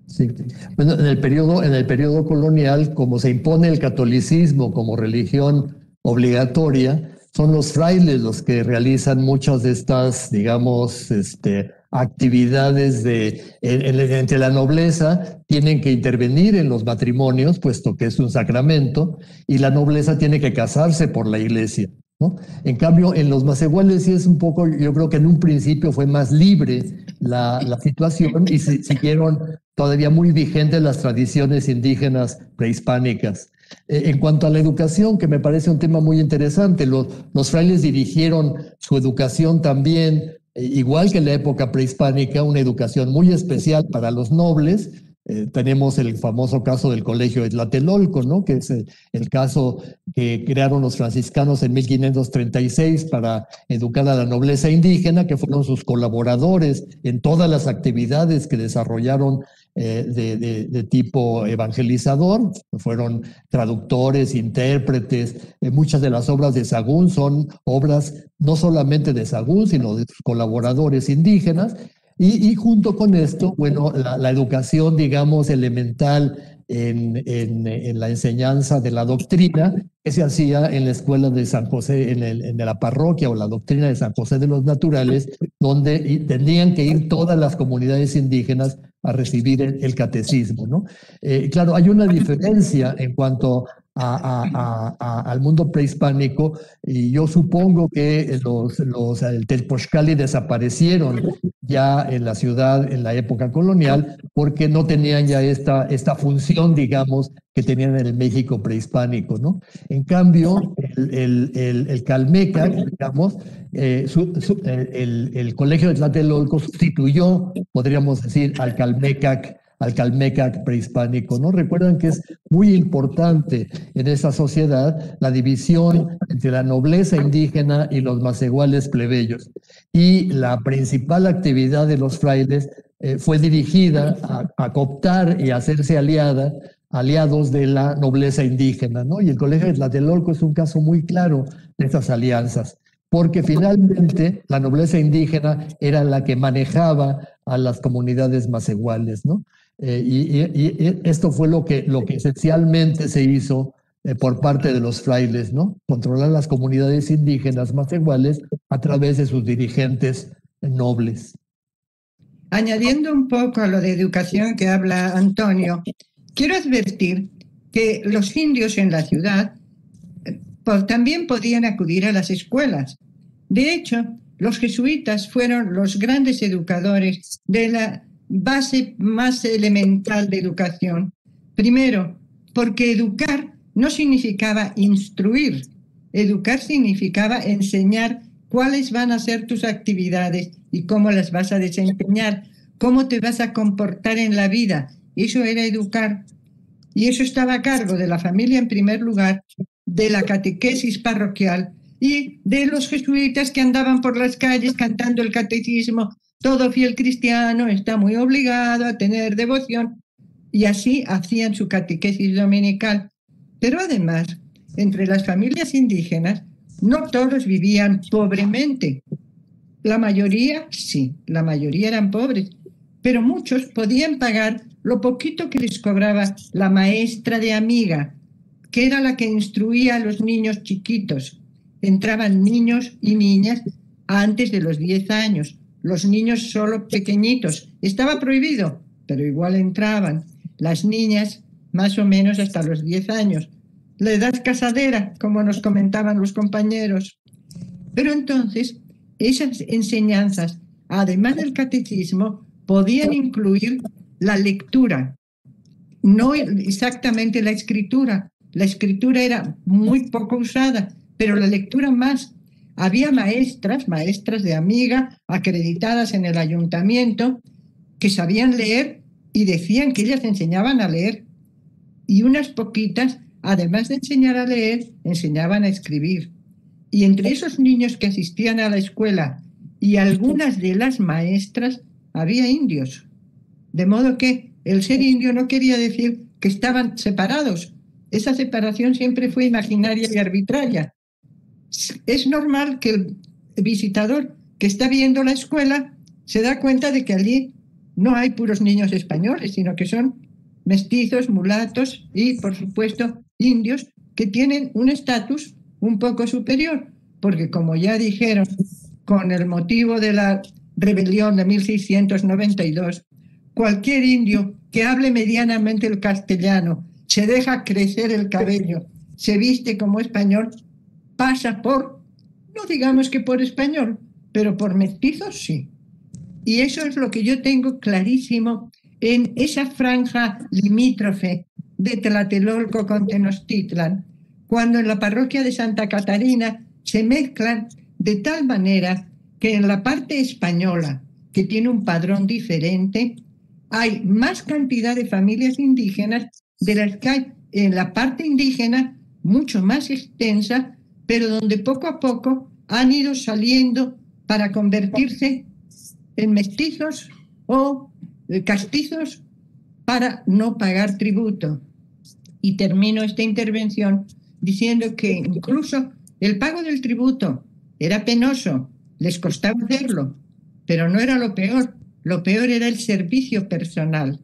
S4: Sí. Bueno, en el periodo, en el periodo colonial, como se impone el catolicismo como religión obligatoria, son los frailes los que realizan muchas de estas, digamos, este, actividades de, entre la nobleza tienen que intervenir en los matrimonios, puesto que es un sacramento, y la nobleza tiene que casarse por la iglesia. ¿no? En cambio, en los más sí es un poco, yo creo que en un principio fue más libre la, la situación y se, siguieron todavía muy vigentes las tradiciones indígenas prehispánicas. Eh, en cuanto a la educación, que me parece un tema muy interesante, los, frailes dirigieron su educación también igual que en la época prehispánica, una educación muy especial para los nobles. Eh, tenemos el famoso caso del Colegio de Tlatelolco, ¿no? que es el, caso que crearon los franciscanos en 1536 para educar a la nobleza indígena, que fueron sus colaboradores en todas las actividades que desarrollaron eh, de, tipo evangelizador, fueron traductores, intérpretes, eh, muchas de las obras de Sagún son obras no solamente de Sagún, sino de sus colaboradores indígenas, y, junto con esto, bueno, la, educación, digamos, elemental en, en, la enseñanza de la doctrina que se hacía en la escuela de San José, en, el, en, la parroquia o la doctrina de San José de los Naturales, donde tendrían que ir todas las comunidades indígenas a recibir el, catecismo. ¿no? Eh, claro, hay una diferencia en cuanto al mundo prehispánico y yo supongo que los, los el Telpochcali desaparecieron ya en la ciudad en la época colonial porque no tenían ya esta, esta función, digamos, que tenían en el México prehispánico, ¿no? En cambio, el, el, el, Calmeca, digamos, eh, el, el, colegio de Tlatelolco sustituyó, podríamos decir, al Calmecac al calmeca prehispánico, ¿no? Recuerdan que es muy importante en esa sociedad la división entre la nobleza indígena y los más iguales plebeyos. Y la principal actividad de los frailes eh, fue dirigida a, a cooptar y hacerse aliada aliados de la nobleza indígena, ¿no? Y el Colegio de Tlatelolco es un caso muy claro de estas alianzas, porque finalmente la nobleza indígena era la que manejaba a las comunidades más iguales, ¿no? Eh, y, esto fue lo que, lo que esencialmente se hizo eh, por parte de los frailes, ¿no? Controlar las comunidades indígenas más iguales a través de sus dirigentes nobles.
S1: Añadiendo un poco a lo de educación que habla Antonio, quiero advertir que los indios en la ciudad también podían acudir a las escuelas. De hecho, los jesuitas fueron los grandes educadores de la base más elemental de educación. Primero, porque educar no significaba instruir, educar significaba enseñar cuáles van a ser tus actividades y cómo las vas a desempeñar, cómo te vas a comportar en la vida. Eso era educar. Y eso estaba a cargo de la familia en primer lugar, de la catequesis parroquial y de los jesuitas que andaban por las calles cantando el catecismo. Todo fiel cristiano está muy obligado a tener devoción y así hacían su catequesis dominical. Pero además, entre las familias indígenas, no todos vivían pobremente. La mayoría, sí, la mayoría eran pobres, pero muchos podían pagar lo poquito que les cobraba la maestra de amiga, que era la que instruía a los niños chiquitos entraban niños y niñas antes de los 10 años, los niños solo pequeñitos. Estaba prohibido, pero igual entraban. Las niñas más o menos hasta los 10 años. La edad casadera, como nos comentaban los compañeros. Pero entonces, esas enseñanzas, además del catecismo, podían incluir la lectura, no exactamente la escritura. La escritura era muy poco usada, pero la lectura más. Había maestras, maestras de amiga, acreditadas en el ayuntamiento, que sabían leer y decían que ellas enseñaban a leer. Y unas poquitas, además de enseñar a leer, enseñaban a escribir. Y entre esos niños que asistían a la escuela y algunas de las maestras, había indios. De modo que el ser indio no quería decir que estaban separados. Esa separación siempre fue imaginaria y arbitraria es normal que el visitador que está viendo la escuela se da cuenta de que allí no hay puros niños españoles, sino que son mestizos, mulatos y, por supuesto, indios que tienen un estatus un poco superior, porque como ya dijeron, con el motivo de la rebelión de 1692, cualquier indio que hable medianamente el castellano, se deja crecer el cabello, se viste como español, pasa por, no digamos que por español, pero por mestizos sí. Y eso es lo que yo tengo clarísimo en esa franja limítrofe de Tlatelolco con Tenochtitlan, cuando en la parroquia de Santa Catarina se mezclan de tal manera que en la parte española, que tiene un padrón diferente, hay más cantidad de familias indígenas de las que hay en la parte indígena, mucho más extensa, pero donde poco a poco han ido saliendo para convertirse en mestizos o eh, castizos para no pagar tributo. Y termino esta intervención diciendo que incluso el pago del tributo era penoso, les costaba hacerlo, pero no era lo peor. Lo peor era el servicio personal,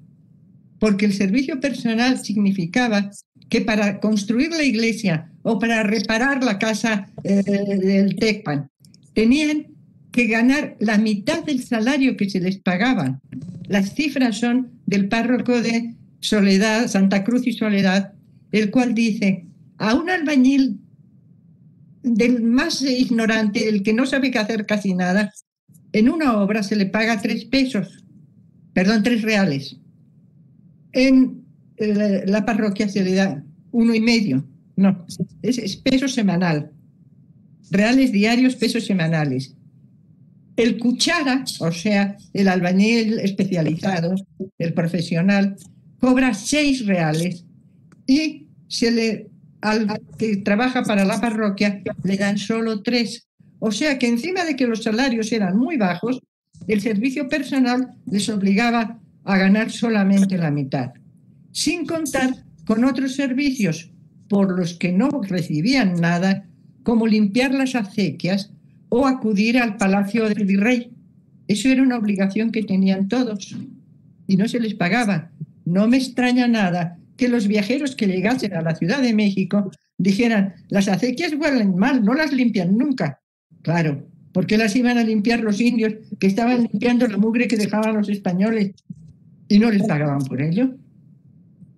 S1: porque el servicio personal significaba que para construir la iglesia o para reparar la casa eh, del Tecpan tenían que ganar la mitad del salario que se les pagaba. Las cifras son del párroco de Soledad, Santa Cruz y Soledad, el cual dice, a un albañil del más ignorante, el que no sabe qué hacer casi nada, en una obra se le paga tres pesos, perdón, tres reales. En la parroquia se le da uno y medio. No, es, peso semanal. Reales diarios, pesos semanales. El cuchara, o sea, el albañil especializado, el profesional, cobra seis reales y se le, al que trabaja para la parroquia le dan solo tres. O sea que encima de que los salarios eran muy bajos, el servicio personal les obligaba a ganar solamente la mitad, sin contar con otros servicios por los que no recibían nada, como limpiar las acequias o acudir al palacio del virrey. Eso era una obligación que tenían todos y no se les pagaba. No me extraña nada que los viajeros que llegasen a la Ciudad de México dijeran, las acequias huelen mal, no las limpian nunca. Claro, porque las iban a limpiar los indios que estaban limpiando la mugre que dejaban los españoles y no les pagaban por ello?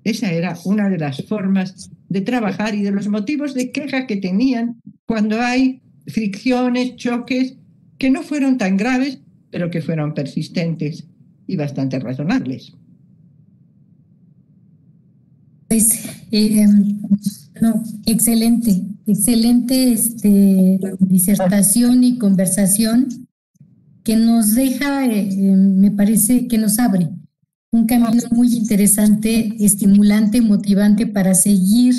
S1: Esa era una de las formas de trabajar y de los motivos de queja que tenían cuando hay fricciones, choques, que no fueron tan graves, pero que fueron persistentes y bastante razonables.
S2: Pues, eh, no, excelente, excelente este, disertación y conversación que nos deja, eh, eh, me parece que nos abre un camino muy interesante, estimulante, motivante para seguir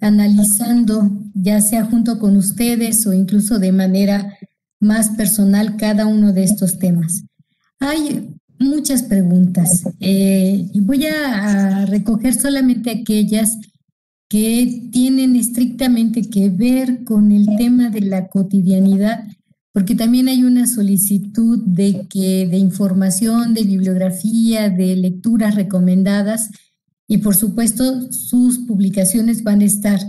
S2: analizando, ya sea junto con ustedes o incluso de manera más personal, cada uno de estos temas. Hay muchas preguntas eh, y voy a, recoger solamente aquellas que tienen estrictamente que ver con el tema de la cotidianidad, porque también hay una solicitud de que de información, de bibliografía, de lecturas recomendadas y por supuesto sus publicaciones van a estar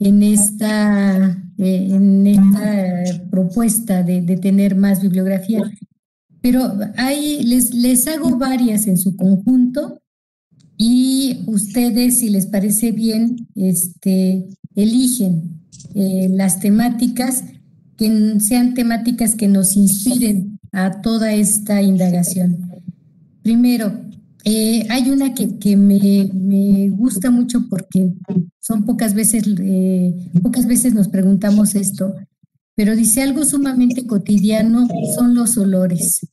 S2: en esta, eh, en esta propuesta de, de tener más bibliografía. Pero ahí les, les hago varias en su conjunto y ustedes, si les parece bien, este, eligen eh, las temáticas que sean temáticas que nos inspiren a toda esta indagación. Primero, eh, hay una que, que me, me, gusta mucho porque son pocas veces, eh, pocas veces nos preguntamos esto, pero dice algo sumamente cotidiano son los olores.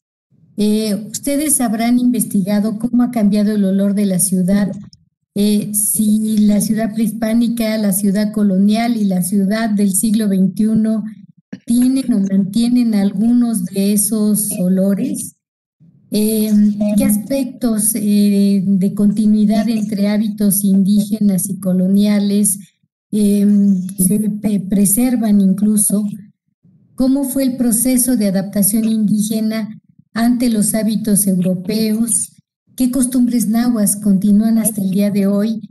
S2: Eh, ustedes habrán investigado cómo ha cambiado el olor de la ciudad, si la ciudad prehispánica, la ciudad colonial y la ciudad del siglo XXI tienen o mantienen algunos de esos olores. Eh, ¿Qué aspectos de continuidad entre hábitos indígenas y coloniales se preservan incluso? ¿Cómo fue el proceso de adaptación indígena ante los hábitos europeos, qué costumbres nahuas continúan hasta el día de hoy.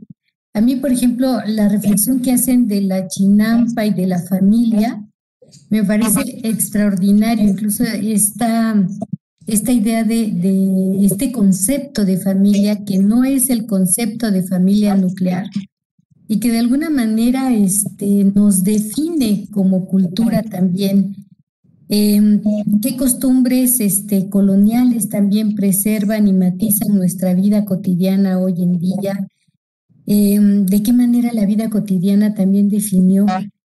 S2: A mí, por ejemplo, la reflexión que hacen de la chinampa y de la familia me parece extraordinario, incluso esta, esta idea de, de este concepto de familia que no es el concepto de familia nuclear y que de alguna manera este, nos define como cultura también. Em, ¿Qué costumbres este, coloniales también preservan y matizan nuestra vida cotidiana hoy en día? Em, ¿De qué manera la vida cotidiana también definió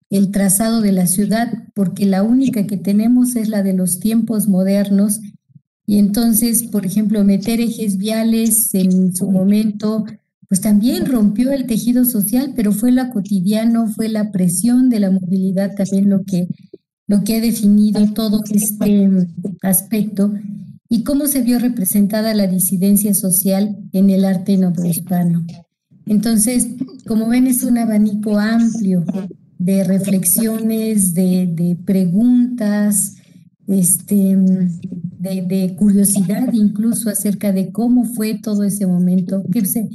S2: el trazado de la ciudad? Porque la única que tenemos es la de los tiempos modernos. Y entonces, por ejemplo, meter ejes viales en su momento, pues también rompió el tejido social, pero fue la cotidiano, fue la presión de la movilidad también lo que lo que ha definido todo este aspecto y cómo se vio representada la disidencia social en el arte novohispano. Entonces, como ven, es un abanico amplio de reflexiones, de, preguntas, este, de, curiosidad incluso acerca de cómo fue todo ese momento, qué, se,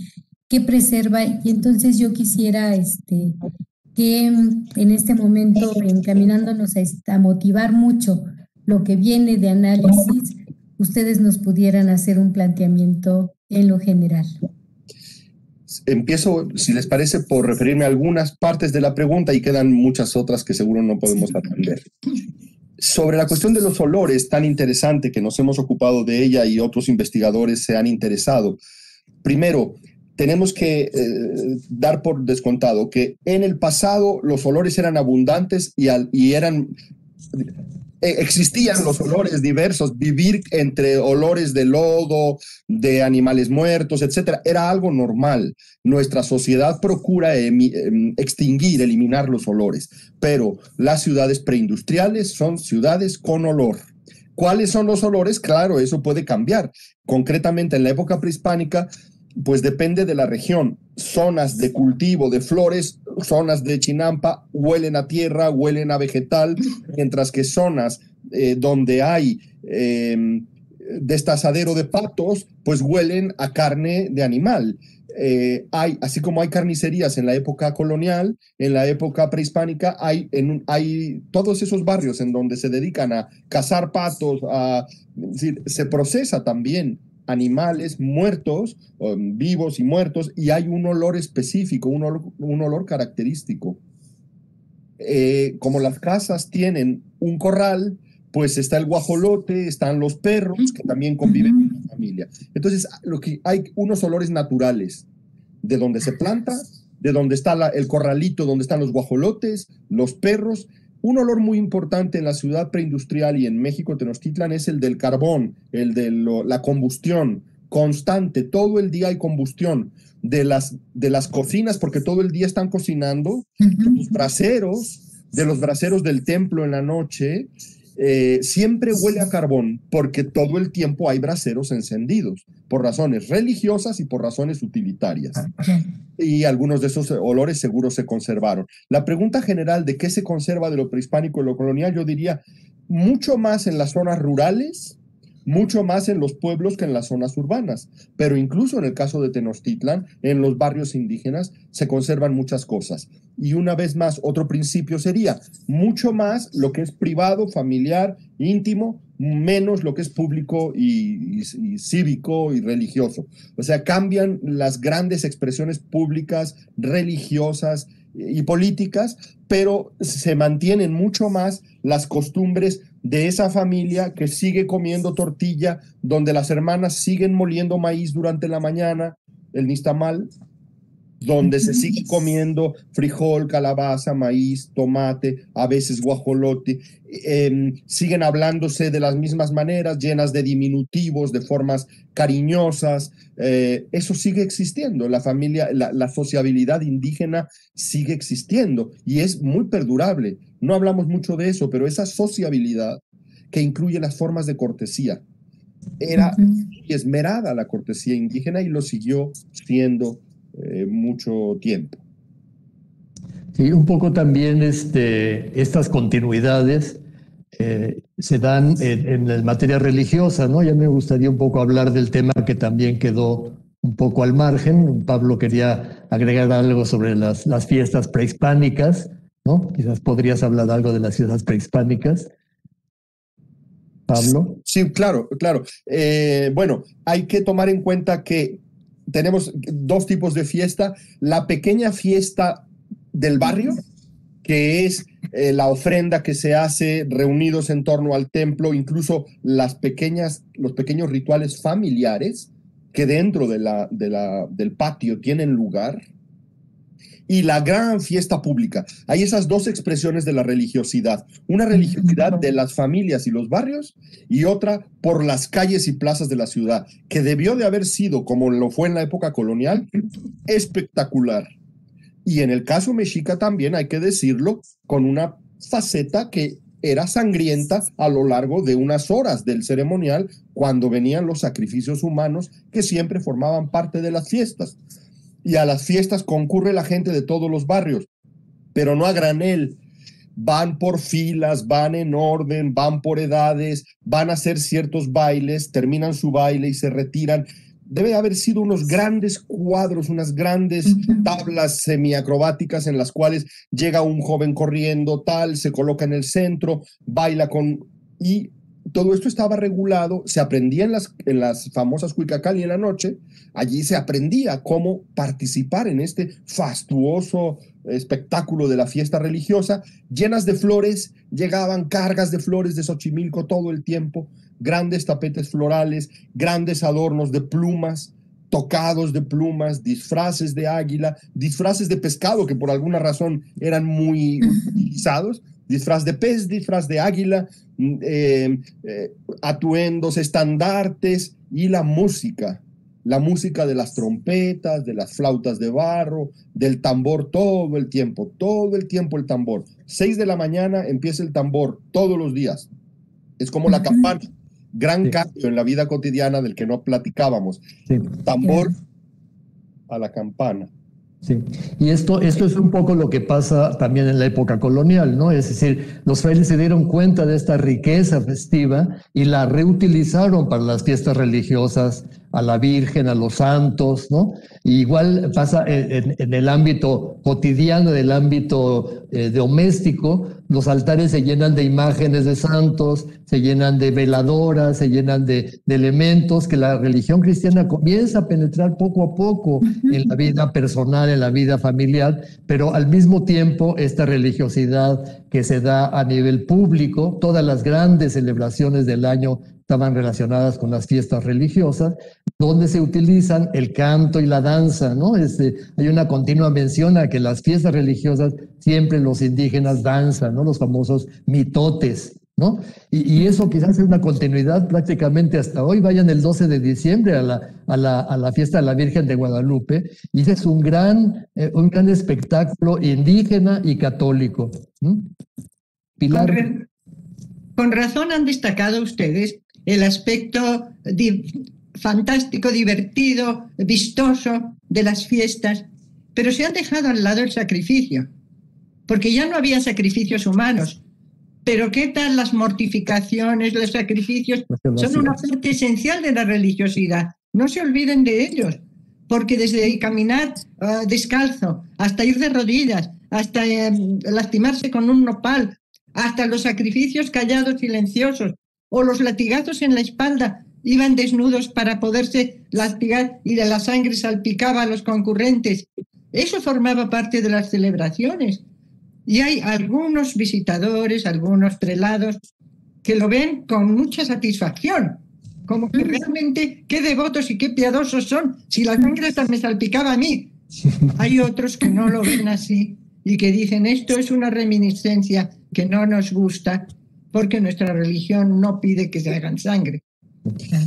S2: preserva. Y entonces yo quisiera este, que en este momento, encaminándonos a, motivar mucho lo que viene de análisis, ustedes nos pudieran hacer un planteamiento en lo general.
S3: Empiezo, si les parece, por referirme a algunas partes de la pregunta y quedan muchas otras que seguro no podemos atender. Sobre la cuestión de los olores, tan interesante que nos hemos ocupado de ella y otros investigadores se han interesado. Primero, tenemos que eh, dar por descontado que en el pasado los olores eran abundantes y, y eran existían los olores diversos, vivir entre olores de lodo, de animales muertos, etcétera, era algo normal. Nuestra sociedad procura em, extinguir, eliminar los olores, pero las ciudades preindustriales son ciudades con olor. ¿Cuáles son los olores? Claro, eso puede cambiar. Concretamente en la época prehispánica, pues depende de la región. Zonas de cultivo de flores, zonas de chinampa huelen a tierra, huelen a vegetal, mientras que zonas eh, donde hay em, destazadero de patos, pues huelen a carne de animal. Eh, hay, así como hay carnicerías en la época colonial, en la época prehispánica, hay, en, hay todos esos barrios en donde se dedican a cazar patos, a, se procesa también animales muertos, vivos y muertos, y hay un olor específico, un olor, característico. Eh, como las casas tienen un corral, pues está el guajolote, están los perros que también conviven en la familia. Entonces, lo que hay unos olores naturales de donde se planta, de donde está el corralito, donde están los guajolotes, los perros, un olor muy importante en la ciudad preindustrial y en México, Tenochtitlan, es el del carbón, el de la combustión constante. Todo el día hay combustión de las, de las cocinas, porque todo el día están cocinando, los braseros, de los braseros del templo en la noche, eh, siempre huele a carbón porque todo el tiempo hay braseros encendidos, por razones religiosas y por razones utilitarias. Y algunos de esos olores seguros se conservaron. La pregunta general de qué se conserva de lo prehispánico y lo colonial, yo diría mucho más en las zonas rurales mucho más en los pueblos que en las zonas urbanas, pero incluso en el caso de Tenochtitlan, en los barrios indígenas se conservan muchas cosas. Y una vez más, otro principio sería mucho más lo que es privado, familiar, íntimo, menos lo que es público y, y, cívico y religioso. O sea, cambian las grandes expresiones públicas, religiosas y políticas, pero se mantienen mucho más las costumbres de esa familia que sigue comiendo tortilla, donde las hermanas siguen moliendo maíz durante la mañana, el nistamal, donde se sigue comiendo frijol, calabaza, maíz, tomate, a veces guajolote, em, siguen hablándose de las mismas maneras, llenas de diminutivos, de formas cariñosas. Eh, eso sigue existiendo, la familia, la, la, sociabilidad indígena sigue existiendo y es muy perdurable. No hablamos mucho de eso, pero esa sociabilidad que incluye las formas de cortesía, era esmerada la cortesía indígena y lo siguió siendo eh, mucho tiempo.
S4: Sí, un poco también este, estas continuidades eh, se dan en, en, materia religiosa, ¿no? Ya me gustaría un poco hablar del tema que también quedó un poco al margen. Pablo quería agregar algo sobre las, las fiestas prehispánicas, ¿no? Quizás podrías hablar algo de las fiestas prehispánicas. Pablo.
S3: Sí, claro, claro. Eh, bueno, hay que tomar en cuenta que tenemos dos tipos de fiesta. La pequeña fiesta del barrio, que es eh, la ofrenda que se hace reunidos en torno al templo, incluso las pequeñas, los pequeños rituales familiares que dentro de la, de la, del patio tienen lugar y la gran fiesta pública. Hay esas dos expresiones de la religiosidad. Una religiosidad de las familias y los barrios y otra por las calles y plazas de la ciudad, que debió de haber sido, como lo fue en la época colonial, espectacular. Y en el caso mexica también hay que decirlo con una faceta que era sangrienta a lo largo de unas horas del ceremonial cuando venían los sacrificios humanos que siempre formaban parte de las fiestas y a las fiestas concurre la gente de todos los barrios, pero no a granel. Van por filas, van en orden, van por edades, van a hacer ciertos bailes, terminan su baile y se retiran. Debe haber sido unos grandes cuadros, unas grandes tablas semiacrobáticas en las cuales llega un joven corriendo, tal, se coloca en el centro, baila con... Y todo esto estaba regulado, se aprendía en las, en las famosas Cuicacali en la noche, allí se aprendía cómo participar en este fastuoso espectáculo de la fiesta religiosa, llenas de flores, llegaban cargas de flores de Xochimilco todo el tiempo, grandes tapetes florales, grandes adornos de plumas, tocados de plumas, disfraces de águila, disfraces de pescado que por alguna razón eran muy utilizados, disfraz de pez, disfraz de águila, eh, eh, atuendos, estandartes y la música. La música de las trompetas, de las flautas de barro, del tambor todo el tiempo, todo el tiempo el tambor. Seis de la mañana empieza el tambor todos los días. Es como la campana. Gran cambio en la vida cotidiana del que no platicábamos. Tambor a la campana.
S4: Sí, y esto, esto es un poco lo que pasa también en la época colonial, ¿no? Es decir, los frailes se dieron cuenta de esta riqueza festiva y la reutilizaron para las fiestas religiosas, a la Virgen, a los santos, ¿no? igual pasa en, el ámbito cotidiano, en el ámbito eh, doméstico, los altares se llenan de imágenes de santos, se llenan de veladoras, se llenan de, de elementos que la religión cristiana comienza a penetrar poco a poco en la vida personal, en la vida familiar, pero al mismo tiempo esta religiosidad que se da a nivel público, todas las grandes celebraciones del año estaban relacionadas con las fiestas religiosas, donde se utilizan el canto y la danza, ¿no? Este, hay una continua mención a que las fiestas religiosas siempre los indígenas danzan, ¿no? Los famosos mitotes, ¿no? Y, eso quizás es una continuidad prácticamente hasta hoy. Vayan el 12 de diciembre a la, a la, a la fiesta de la Virgen de Guadalupe y ese es un gran, eh, un gran espectáculo indígena y católico.
S1: Pilar. con razón han destacado ustedes el aspecto fantástico, divertido, vistoso de las fiestas, pero se han dejado al lado el sacrificio, porque ya no había sacrificios humanos. Pero ¿qué tal las mortificaciones, los sacrificios? Son una parte esencial de la religiosidad. No se olviden de ellos, porque desde caminar ah, descalzo hasta ir de rodillas, hasta em, lastimarse con un nopal, hasta los sacrificios callados silenciosos, o los latigazos en la espalda, iban desnudos para poderse latigar y de la sangre salpicaba a los concurrentes. Eso formaba parte de las celebraciones. Y hay algunos visitadores, algunos prelados, que lo ven con mucha satisfacción, como que realmente qué devotos y qué piadosos son, si la sangre hasta me salpicaba a mí. Hay otros que no lo ven así y que dicen esto es una reminiscencia que no nos gusta porque nuestra religión no pide que se hagan sangre.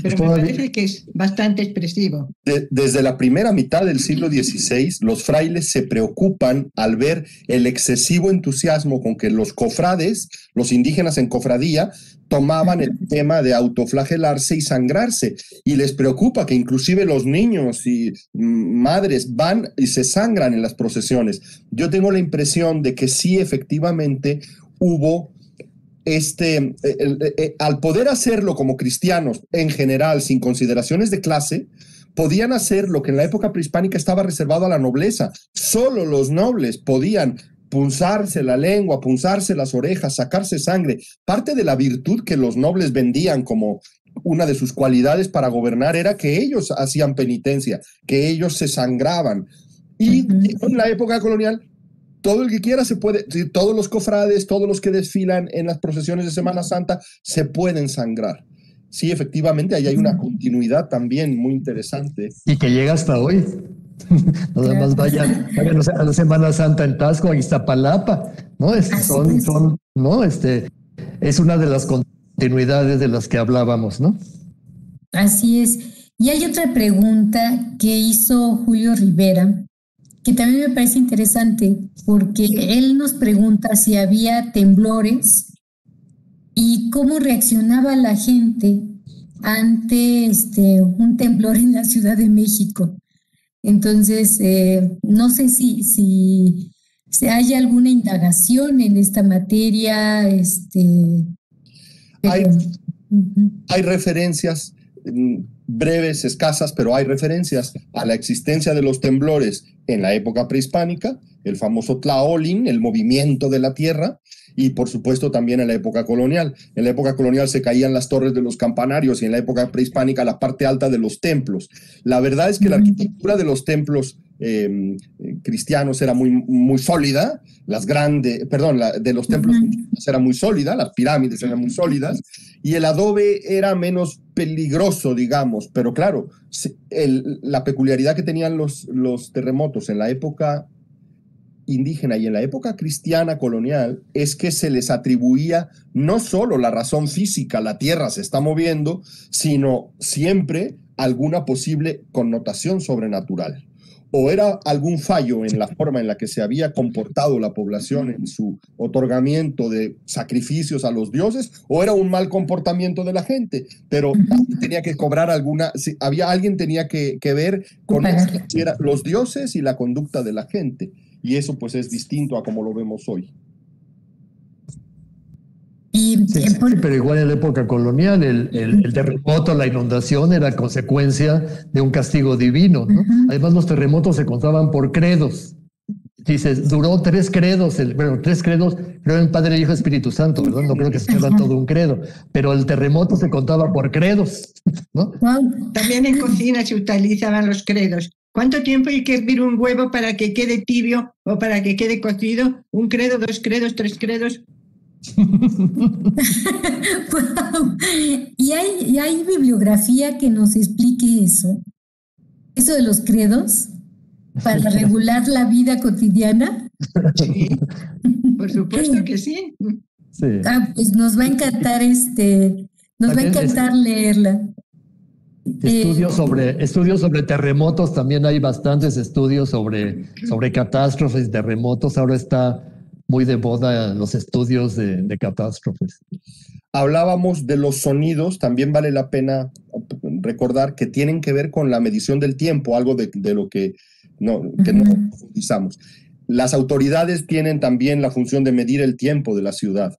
S1: Pero me parece que es bastante expresivo.
S3: desde la primera mitad del siglo XVI, los frailes se preocupan al ver el excesivo entusiasmo con que los cofrades, los indígenas en cofradía, tomaban el tema de autoflagelarse y sangrarse. Y les preocupa que inclusive los niños y madres van y se sangran en las procesiones. Yo tengo la impresión de que sí, efectivamente, hubo este, eh, eh, al poder hacerlo como cristianos en general, sin consideraciones de clase, podían hacer lo que en la época prehispánica estaba reservado a la nobleza. Solo los nobles podían punzarse la lengua, punzarse las orejas, sacarse sangre. Parte de la virtud que los nobles vendían como una de sus cualidades para gobernar era que ellos hacían penitencia, que ellos se sangraban. Y en la época colonial todo el que quiera se puede, todos los cofrades, todos los que desfilan en las procesiones de Semana Santa se pueden sangrar. Sí, efectivamente, ahí hay una continuidad también muy interesante.
S4: Y que llega hasta hoy. Nada más vayan, a la Semana Santa en Tasco, en Iztapalapa, ¿no? Es, son, son, ¿no? Este, es una de las continuidades de las que hablábamos, ¿no?
S2: Así es. Y hay otra pregunta que hizo Julio Rivera, que también me parece interesante porque él nos pregunta si había temblores y cómo reaccionaba la gente ante este, un temblor en la Ciudad de México. Entonces, eh, no sé si, si, hay alguna indagación en esta materia. Este,
S3: hay, hay referencias mm, breves, escasas, pero hay referencias a la existencia de los temblores en la época prehispánica, el famoso Tlaolin, el movimiento de la tierra, y por supuesto también en la época colonial. En la época colonial se caían las torres de los campanarios y en la época prehispánica la parte alta de los templos. La verdad es que la arquitectura de los templos em, cristianos era muy, muy sólida, las grandes, perdón, la, de los templos era muy sólida, las pirámides eran muy sólidas, y el adobe era menos peligroso, digamos, pero claro, la peculiaridad que tenían los, los terremotos en la época indígena y en la época cristiana colonial es que se les atribuía no solo la razón física, la tierra se está moviendo, sino siempre alguna posible connotación sobrenatural. O era algún fallo en la forma en la que se había comportado la población en su otorgamiento de sacrificios a los dioses, o era un mal comportamiento de la gente, pero tenía que cobrar alguna, había alguien tenía que, ver con los dioses y la conducta de la gente. Y eso pues es distinto a como lo vemos hoy
S4: pero igual en la época colonial, el, terremoto, la inundación era consecuencia de un castigo divino. Además, los terremotos se contaban por credos. Dices, duró tres credos, el, bueno, tres credos, creo en Padre, Hijo, Espíritu Santo, ¿verdad? No creo que se queda todo un credo, pero el terremoto se contaba por credos, ¿no?
S1: También en cocina se utilizaban los credos. ¿Cuánto tiempo hay que hervir un huevo para que quede tibio o para que quede cocido? ¿Un credo, dos credos, tres credos?
S2: ¿Y, hay, hay bibliografía que nos explique eso? Eso de los credos para regular la vida cotidiana.
S1: Sí, por supuesto que sí.
S2: Ah, pues nos va a encantar este, nos va a encantar leerla.
S4: Estudios sobre, estudios sobre terremotos, también hay bastantes estudios sobre, sobre catástrofes, terremotos. Ahora está muy de moda los estudios de, catástrofes.
S3: Hablábamos de los sonidos, también vale la pena recordar que tienen que ver con la medición del tiempo, algo de, lo que no, que no profundizamos. Las autoridades tienen también la función de medir el tiempo de la ciudad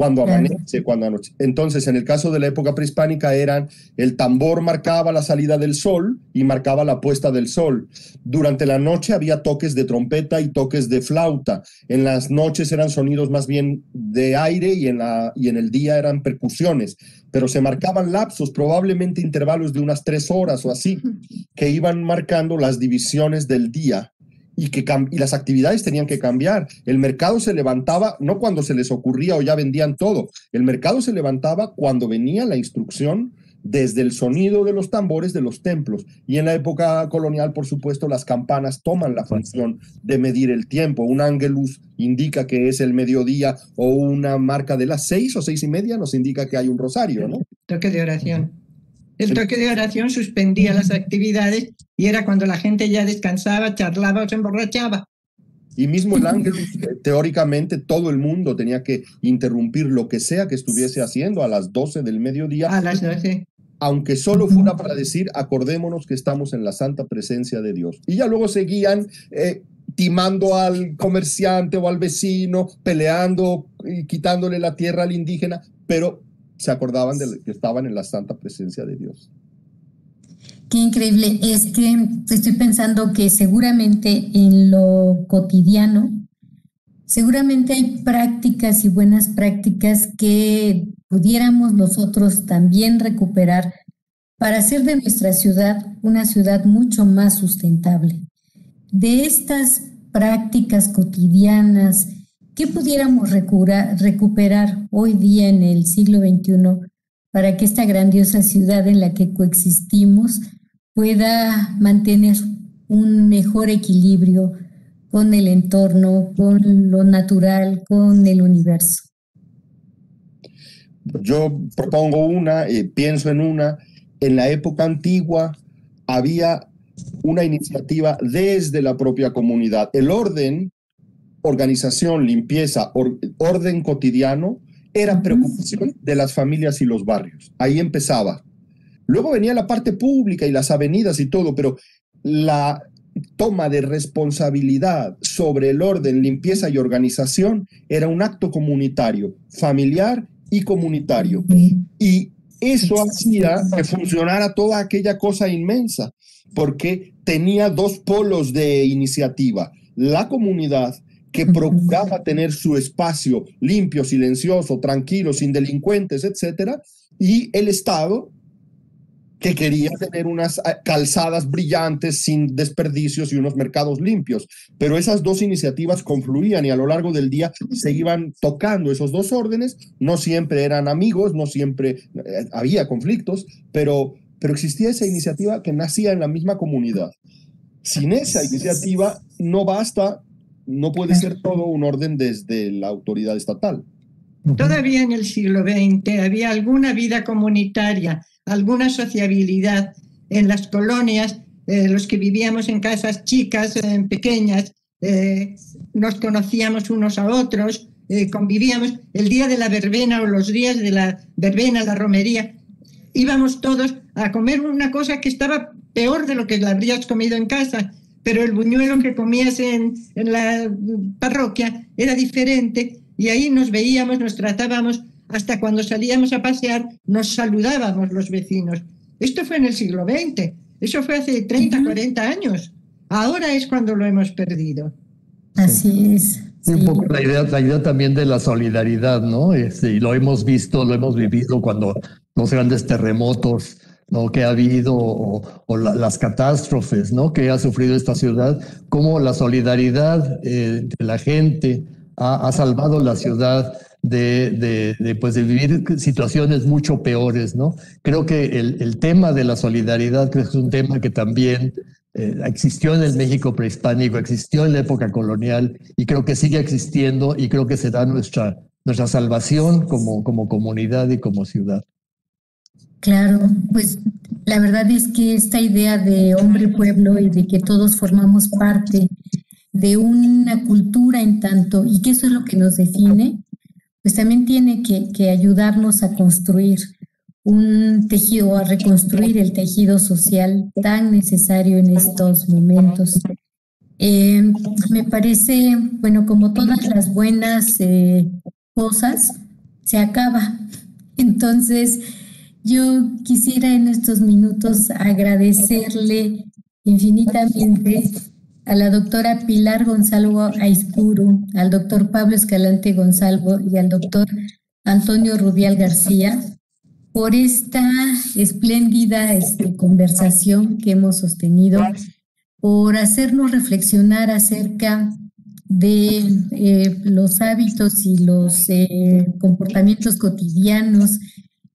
S3: cuando amanece, cuando anoche. Entonces, en el caso de la época prehispánica, eran el tambor marcaba la salida del sol y marcaba la puesta del sol. Durante la noche había toques de trompeta y toques de flauta. En las noches eran sonidos más bien de aire y en, la, y en el día eran percusiones. Pero se marcaban lapsos, probablemente intervalos de unas tres horas o así, que iban marcando las divisiones del día y, que y las actividades tenían que cambiar. El mercado se levantaba no cuando se les ocurría o ya vendían todo, el mercado se levantaba cuando venía la instrucción desde el sonido de los tambores de los templos. Y en la época colonial, por supuesto, las campanas toman la función de medir el tiempo. Un ángelus indica que es el mediodía o una marca de las seis o seis y media nos indica que hay un rosario, ¿no?
S1: Toque de oración. El toque de oración suspendía las actividades y era cuando la gente ya descansaba, charlaba o se emborrachaba.
S3: Y mismo el ángel, teóricamente, todo el mundo tenía que interrumpir lo que sea que estuviese haciendo a las 12 del mediodía.
S1: A las 12.
S3: Aunque solo fuera para decir, acordémonos que estamos en la santa presencia de Dios. Y ya luego seguían eh, timando al comerciante o al vecino, peleando y quitándole la tierra al indígena, pero se acordaban de que estaban en la santa presencia de Dios.
S2: Qué increíble. Es que estoy pensando que seguramente en lo cotidiano, seguramente hay prácticas y buenas prácticas que pudiéramos nosotros también recuperar para hacer de nuestra ciudad una ciudad mucho más sustentable. De estas prácticas cotidianas, ¿Qué pudiéramos recuperar hoy día en el siglo XXI para que esta grandiosa ciudad en la que coexistimos pueda mantener un mejor equilibrio con el entorno, con lo natural, con el universo?
S3: Yo propongo una, eh, pienso en una, en la época antigua había una iniciativa desde la propia comunidad. El orden organización, limpieza, orden cotidiano, era preocupación de las familias y los barrios. Ahí empezaba. Luego venía la parte pública y las avenidas y todo, pero la toma de responsabilidad sobre el orden, limpieza y organización era un acto comunitario, familiar y comunitario. Y eso hacía que funcionara toda aquella cosa inmensa, porque tenía dos polos de iniciativa, la comunidad que procuraba tener su espacio limpio, silencioso, tranquilo, sin delincuentes, etcétera, y el Estado que quería tener unas eh, calzadas brillantes sin desperdicios y unos mercados limpios. Pero esas dos iniciativas confluían y a lo largo del día se iban tocando esos dos órdenes. No siempre eran amigos, no siempre eh, había conflictos, pero, pero existía esa iniciativa que nacía en la misma comunidad. Sin esa iniciativa no basta, no puede ser todo un orden desde la autoridad estatal.
S1: Todavía en el siglo XX había alguna vida comunitaria, alguna sociabilidad en las colonias, eh, los que vivíamos en casas chicas, eh, pequeñas, eh, nos conocíamos unos a otros, convivíamos. El día de la verbena o los días de la verbena, la romería, íbamos todos a comer una cosa que estaba peor de lo que la habrías comido en casa, pero el buñuelo que comías en, en la parroquia era diferente y ahí nos veíamos, nos tratábamos, hasta cuando salíamos a pasear nos saludábamos los vecinos. Esto fue en el siglo XX, eso fue hace 30, 40 años. Ahora es cuando lo hemos perdido.
S2: Así es.
S4: Un poco la idea, la idea también de la solidaridad, ¿no? Este, y lo hemos visto, lo hemos vivido cuando los grandes terremotos ¿no? que ha habido o, las catástrofes ¿no? que ha sufrido esta ciudad, como la solidaridad eh, de la gente, ha, salvado la ciudad de, de, pues de vivir situaciones mucho peores, ¿no? Creo que el, el tema de la solidaridad creo que es un tema que también eh, existió en el México prehispánico, existió en la época colonial y creo que sigue existiendo y creo que será nuestra, nuestra salvación como, como comunidad y como ciudad.
S2: Claro, pues la verdad es que esta idea de hombre-pueblo y de que todos formamos parte de una cultura en tanto, y que eso es lo que nos define, pues también tiene que, ayudarnos a construir un tejido, a reconstruir el tejido social tan necesario en estos momentos. Eh, me parece, bueno, como todas las buenas eh, cosas, se acaba. Entonces, yo quisiera en estos minutos agradecerle infinitamente a la doctora Pilar Gonzalo Aispuru, al doctor Pablo Escalante Gonzalo y al doctor Antonio Rubial García por esta espléndida este, conversación que hemos sostenido, por hacernos reflexionar acerca de eh, los hábitos y los eh, comportamientos cotidianos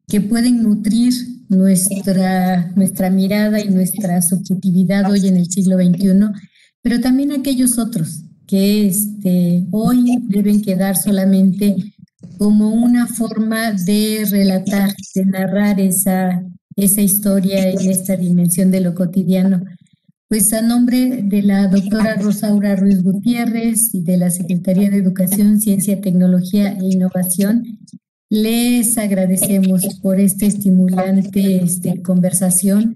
S2: que pueden nutrir nuestra, nuestra mirada y nuestra subjetividad hoy en el siglo XXI pero también aquellos otros que este, hoy deben quedar solamente como una forma de relatar, de narrar esa, esa historia en esta dimensión de lo cotidiano. Pues a nombre de la doctora Rosaura Ruiz Gutiérrez y de la Secretaría de Educación, Ciencia, Tecnología e Innovación, les agradecemos por esta estimulante este, conversación,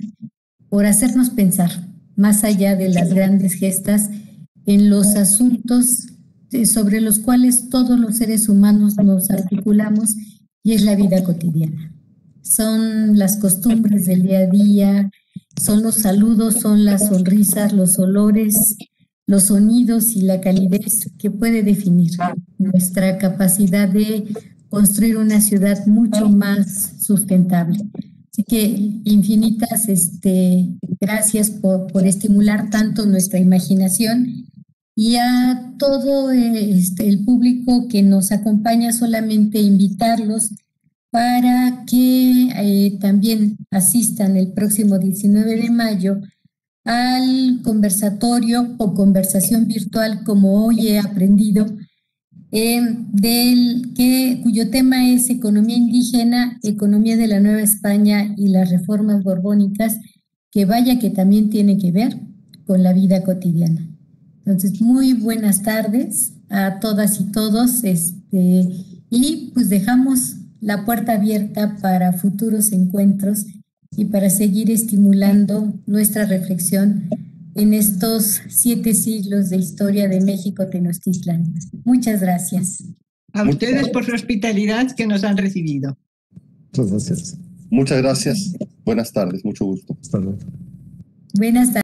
S2: por hacernos pensar, más allá de las grandes gestas, en los asuntos eh, sobre los cuales todos los seres humanos nos articulamos y es la vida cotidiana. Son las costumbres del día a día, son los saludos, son las sonrisas, los olores, los sonidos y la calidez que puede definir nuestra capacidad de construir una ciudad mucho más sustentable. Así que infinitas este, gracias por, por estimular tanto nuestra imaginación y a todo este, el público que nos acompaña, solamente invitarlos para que eh, también asistan el próximo 19 de mayo al conversatorio o conversación virtual como hoy he aprendido Em, del, que, cuyo tema es Economía indígena, Economía de la Nueva España y las reformas borbónicas, que vaya que también tiene que ver con la vida cotidiana. Entonces, muy buenas tardes a todas y todos, este, y pues dejamos la puerta abierta para futuros encuentros y para seguir estimulando nuestra reflexión en estos siete siglos de historia de México Tenochtitlan. Muchas gracias.
S1: A ustedes por su hospitalidad que nos han recibido.
S3: Muchas gracias. Muchas gracias. Buenas tardes, mucho gusto.
S2: Buenas tardes.